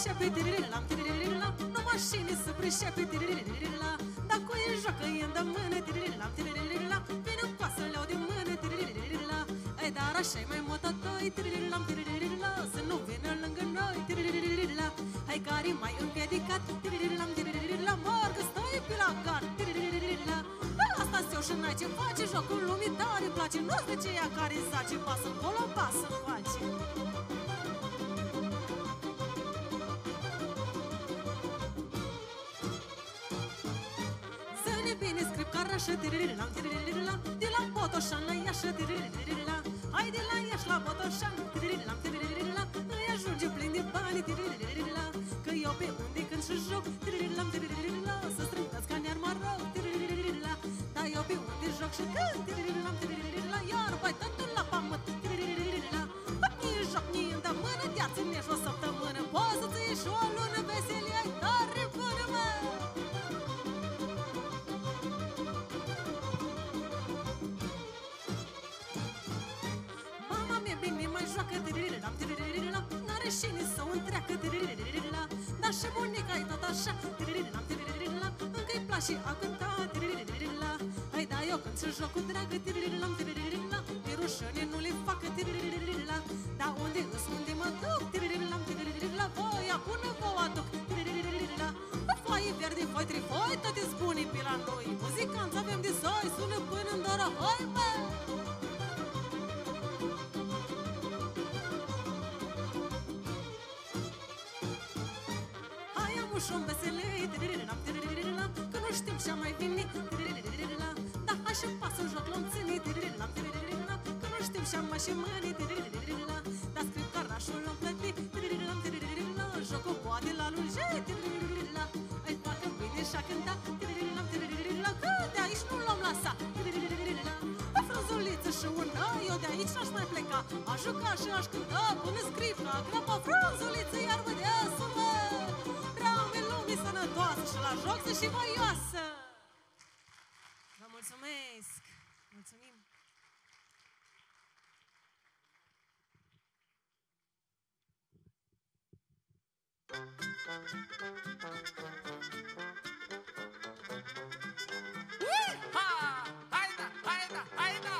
jocul om și pe tiririlam, tiririlam Nu mașini să prișepe tiririlam Dacă e joacă e de mână tiririlam, tiririlam Vine cu pasă le de mână tiririlam Ei dar așa mai motătoi tiririlam, tiririlam Să nu vină lângă noi tiririlam Hai care mai împiedicat tiririlam, tiririlam Morgă stai pe la gard tiririlam Asta se și n-ai ce face Jocul lumii tare îmi place. Nu-ți de ceea care zace Pasă încolo, pasă face bine scrip carașă, tiririlam, tiririlam De la Botoșan la Iașă, tiririlam Hai de la Iași la Botoșan, tiririlam, tiririlam Îi ajunge plin de bani, tiririlam Că eu pe unde când și joc, tiririlam, tiririlam Să strântați ca ne-ar mașini să o întreacă Tiririririla Dar și bunica e tot așa Tiririririla, tiririririla Încă-i place și a cânta Tiririririla Hai da, eu cânt și joc cu dragă Tiririririla, tiririririla E rușine nu le facă Tiririririla Dar unde îs, unde Că nu știm ce-a mai venit, tiririram, Da, hai și pas în joc lonțenii, tiririram, tiririram, Că nu știm ce-a mai și mâni, tiririram, Da, scriu carașul în plătit, tiririram, tiririram, Jocul poate la lunge, tiririram, Ai facă bine și-a cânta, tiririram, tiririram, Că de aici nu l-am lăsat, tiririram, O frunzuliță și una, eu de aici n-aș mai pleca, Aș juca și aș cânta până scripta, Grapa frunzuliță iar mă deasă-mă, Rame lumii sănătoasă și la joc să și voioasă! Vă mulțumesc! Mulțumim! Ha! Haida, haida, haida!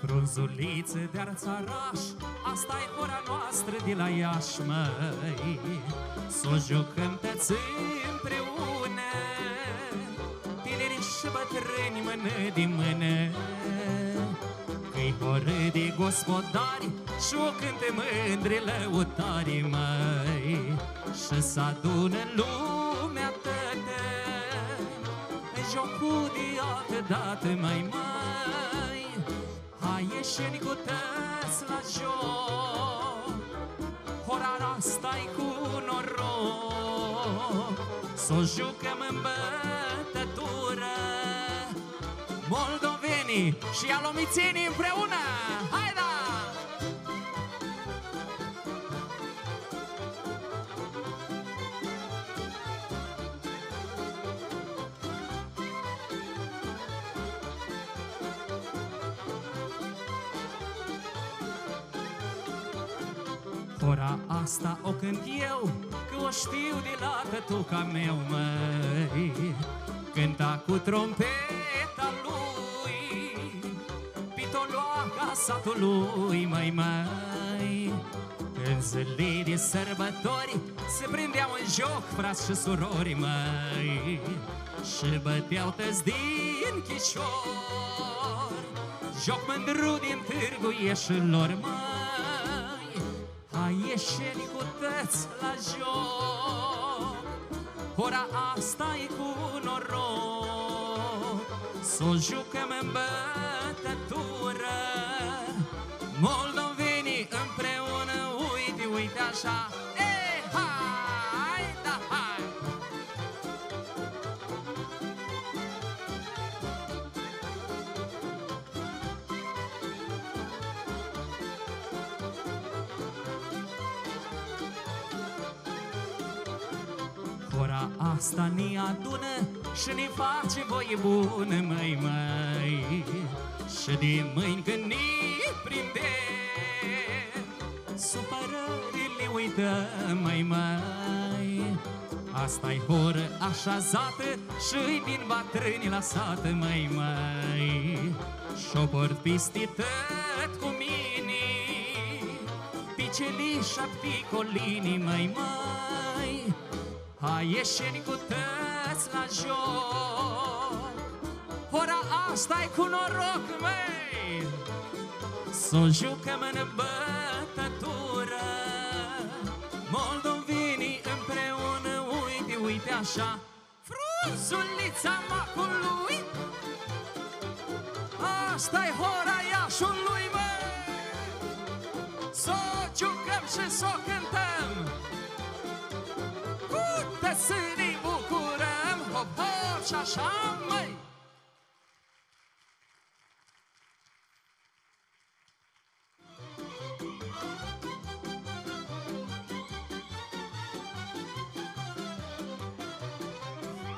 Frunzulițe de arțaraș asta e ora noastră de la Iași, măi. S-o jucăm toți împreună Tineri și bătrâni mână de mână. Că-i horă de gospodari Și o cânte mândre lăutari, măi. Și să adună lumea tătă În jocul de altă dată, mai mai Hai ieșeni cu tăți la joc. Hora asta cu noroc. S-o jucăm în bătătură. Moldovenii și alomițenii împreună. Hai asta o cânt eu Că o știu de la tătuca meu, măi. Cânta cu trompeta lui Pitoloaca satului, măi, măi. În zile de sărbători Se prindeau în joc frați și surori, măi Și băteau tăți din chișor. Joc mândru din târgu ieșilor, măi. Hai ieșeni cu tăți la joc. Ora asta e cu noroc. S-o jucăm în bătătură. Moldovenii împreună Uite, uite așa asta ne adună și ne face voie bună, măi, măi. Și de mâini când ne prinde Supărările uităm, măi, măi. Asta-i horă așezată și din bătrâni la sată, măi, măi. Și-o port piste tot cu mine Picelii șapte colini, măi, măi Hai ieșeni cu tăți la joc. Ora asta e cu noroc, măi. S-o jucăm în bătătură Moldovenii împreună Uite, uite așa. Frunzulița macului. Asta-i hora Iașului, măi. S-o jucăm și s-o cântăm așa, măi!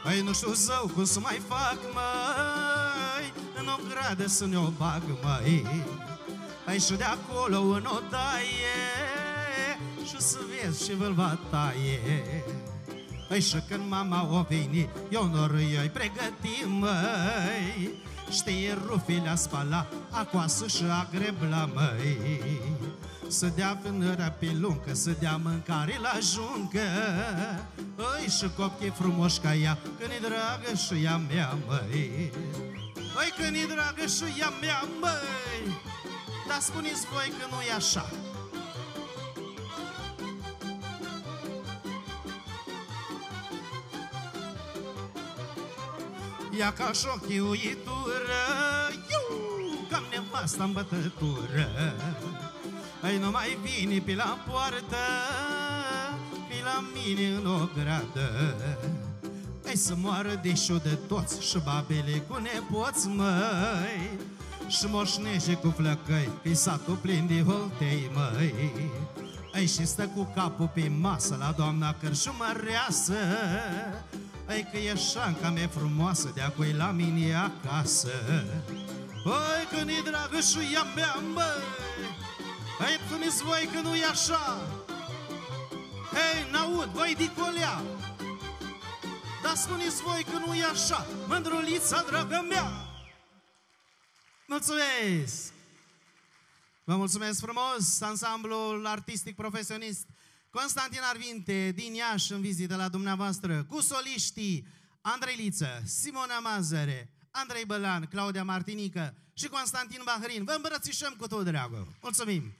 Păi nu știu zău cum să mai fac, măi În o gradă să ne-o bag, măi. Păi și de acolo în o daie Și să vezi și vâlva taie Păi și când mama o veni Eu nor îi pregătim, măi? Știi rufile a spala Acoasă și a grebla, măi. Să dea vânăra pe luncă Să dea mâncare la juncă. Păi și copchii frumoși ca ea Când e dragă și ea mea, măi. Păi când e dragă și ea mea, măi. Dar spuneți voi că nu e așa Ea ca și o chiuitură Iu, cam nevasta în bătătură Ai nu mai vine pe la poartă Pe la mine în o gradă Ai să moară deșu de toți Și babele cu nepoți, măi. Și moșnește cu flăcăi Pe satul plin de holtei, măi. Ai și stă cu capul pe masă La doamna cărșumăreasă Ai că e șanca mea frumoasă De acoi la mine acasă. Păi când e dragă și ea mea, măi Hai spuneți voi că nu e așa. Hei, n-aud, voi dicolea Dar spuneți voi că nu e așa Mândrulița, dragă mea. Mulțumesc! Vă mulțumesc frumos, ansamblul artistic profesionist Constantin Arvinte din Iași în vizită la dumneavoastră, cu soliștii Andrei Liță, Simona Mazăre, Andrei Bălan, Claudia Martinică și Constantin Bahrin. Vă îmbrățișăm cu tot dragul. Mulțumim!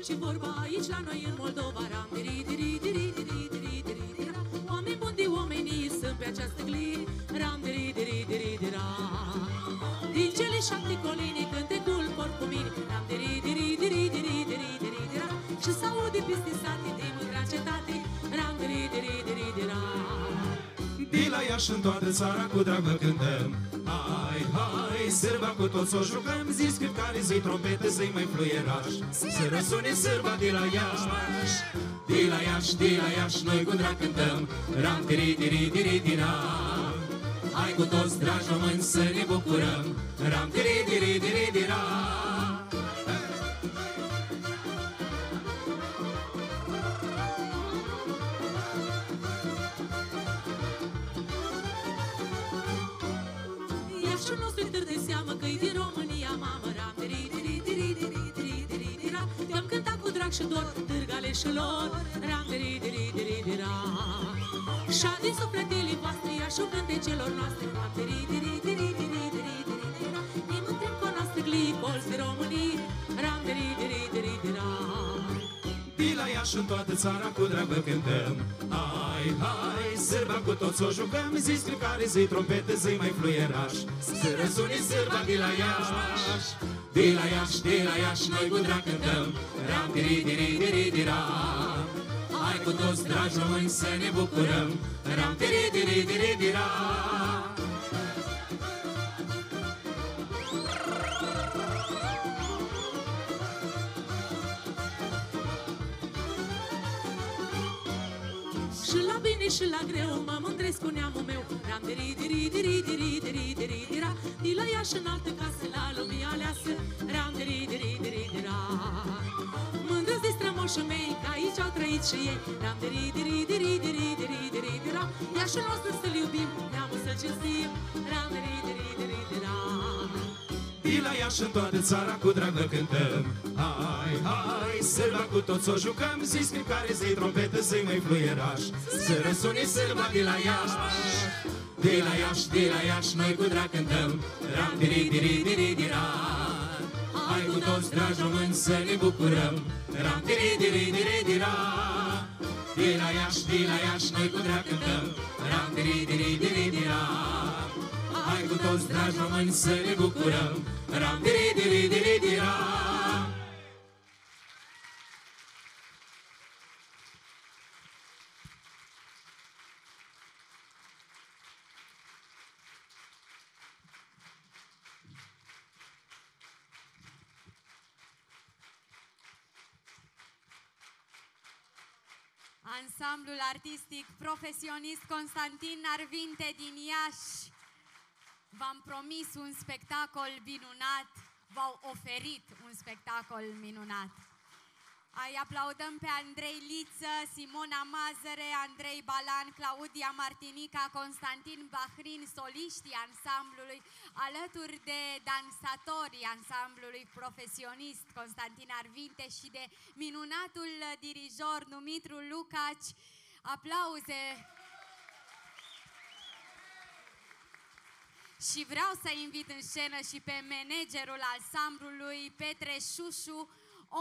Duce vorba aici la noi în Moldova Ram, diri, diri, diri, diri, diri, diri, diri, ra. Oameni buni de oamenii sunt pe această glie Ram, diri, diri, diri, diri, ra. Din cele șapte colini cântecul porc cu mine Ram, diri, diri, diri, diri, diri, diri, diri, ra. Și s-aude peste sate din mândra cetate Ram, diri, diri, diri, diri, ra. De la Iași în toată țara cu drag vă cântăm Hai, hai, sârba cu toți o jucăm Zi scriptare, zi trompete, zi mai fluieraș Să răsune sârba de la Iași De la Iași, de la Iași, noi cu drag cântăm. Ram, tiri, tiri, tiri, tira. Hai cu toți, dragi români, să ne bucurăm. Ram, tiri, tiri, tiri, tira că-i din România, mamă, ram, diri, diri, diri, diri, diri, diri, diri, ra. Te-am cântat cu drag și dor, târgaleșilor, ram, diri, diri, diri, diri, ra. Și-a din sufletele voastre, Iașul cântecelor noastre, ram, diri, diri, diri, diri, diri, diri, diri, ra. Ne mândrim cu a noastră glie, colț de Românie, ram, diri, diri, diri, diri, ra. De la Iași în toată țara cu drag vă cântăm. Hai, hai, sârba cu toți o jucăm Zi stricare, zi trompete, zi mai fluieraș. Să răsune sârba de la Iași De la Iași, de la Iași, noi cu drag cântăm. Ram, diri, diri, diri, dira. Hai cu toți, dragi români, să ne bucurăm. Ram, diri, diri, diri, dira și la greu mă mândresc cu neamul meu Ram diri diri diri diri diri diri dira De la Iași în altă casă la lumea aleasă Ram diri diri diri dira Mândrăți de strămoșii mei că aici au trăit și ei Ram diri diri diri diri diri diri dira Iașul nostru să-l iubim, neamul să-l cinstim Ram diri diri diri dira De la Iași în toată țara cu drag vă cântăm. Hai, hai, sârba cu toți o jucăm Zi scriptare, zi trompetă, zi mai fluieraș. Să răsune sârba de la Iași. De la Iași, de la Iași, noi cu drag cântăm. Ram, diri, diri, diri, dira Hai cu toți, dragi români, să ne bucurăm. Ram, diri, diri, diri, dira De la Iași, de la Iași, noi cu drag cântăm. Ram, diri, diri, diri, dira Hai cu toți, dragi români, să ne bucurăm. Ram, diri, diri, diri, dira. Ansamblul artistic profesionist Constantin Arvinte din Iași v-am promis un spectacol minunat, v-au oferit un spectacol minunat. Îi aplaudăm pe Andrei Liță, Simona Mazăre, Andrei Balan, Claudia Martinica, Constantin Bahrin, soliștii ansamblului, alături de dansatorii ansamblului profesionist Constantin Arvinte și de minunatul dirijor Dumitru Lucaci. Aplauze! Și vreau să invit în scenă și pe managerul ansamblului, Petre Șușu,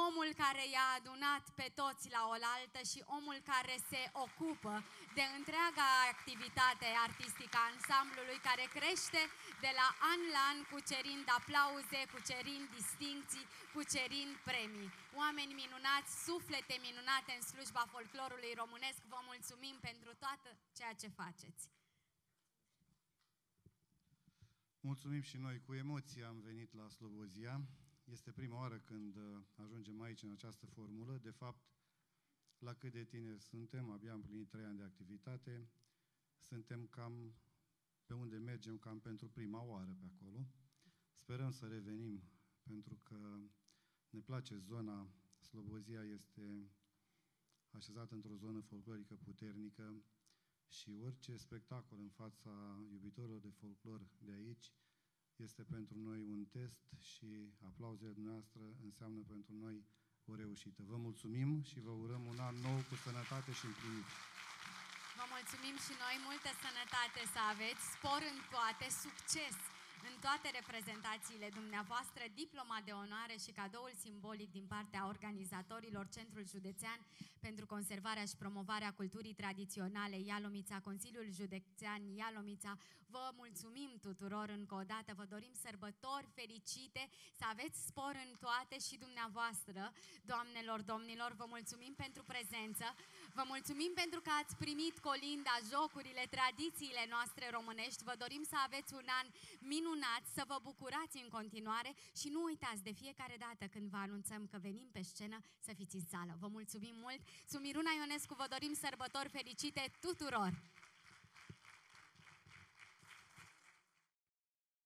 omul care i-a adunat pe toți la oaltă și omul care se ocupă de întreaga activitate artistică a ansamblului care crește de la an la an cucerind aplauze, cucerind distincții, cucerind premii. Oameni minunați, suflete minunate în slujba folclorului românesc, vă mulțumim pentru toată ceea ce faceți. Mulțumim și noi, cu emoție am venit la Slobozia. Este prima oară când uh, ajungem aici în această formulă. De fapt, la cât de tineri suntem, abia am plinit trei ani de activitate, suntem cam pe unde mergem, cam pentru prima oară pe acolo. Sperăm să revenim, pentru că ne place zona, Slobozia este așezată într-o zonă folclorică puternică și orice spectacol în fața iubitorilor de folclor de aici este pentru noi un test și aplauzele noastre înseamnă pentru noi o reușită. Vă mulțumim și vă urăm un an nou cu sănătate și împlinit. Vă mulțumim și noi, multă sănătate să aveți, spor în toate, succes în toate reprezentațiile dumneavoastră, diploma de onoare și cadoul simbolic din partea organizatorilor Centrul Județean pentru conservarea și promovarea culturii tradiționale Ialomița, Consiliul Județean Ialomița. Vă mulțumim tuturor încă o dată, vă dorim sărbători fericite, să aveți spor în toate și dumneavoastră, doamnelor, domnilor, vă mulțumim pentru prezență, vă mulțumim pentru că ați primit colinda, jocurile, tradițiile noastre românești, vă dorim să aveți un an minunat, să vă bucurați în continuare și nu uitați de fiecare dată când vă anunțăm că venim pe scenă să fiți în sală. Vă mulțumim mult! Sumiruna Ionescu, vă dorim sărbători fericite tuturor!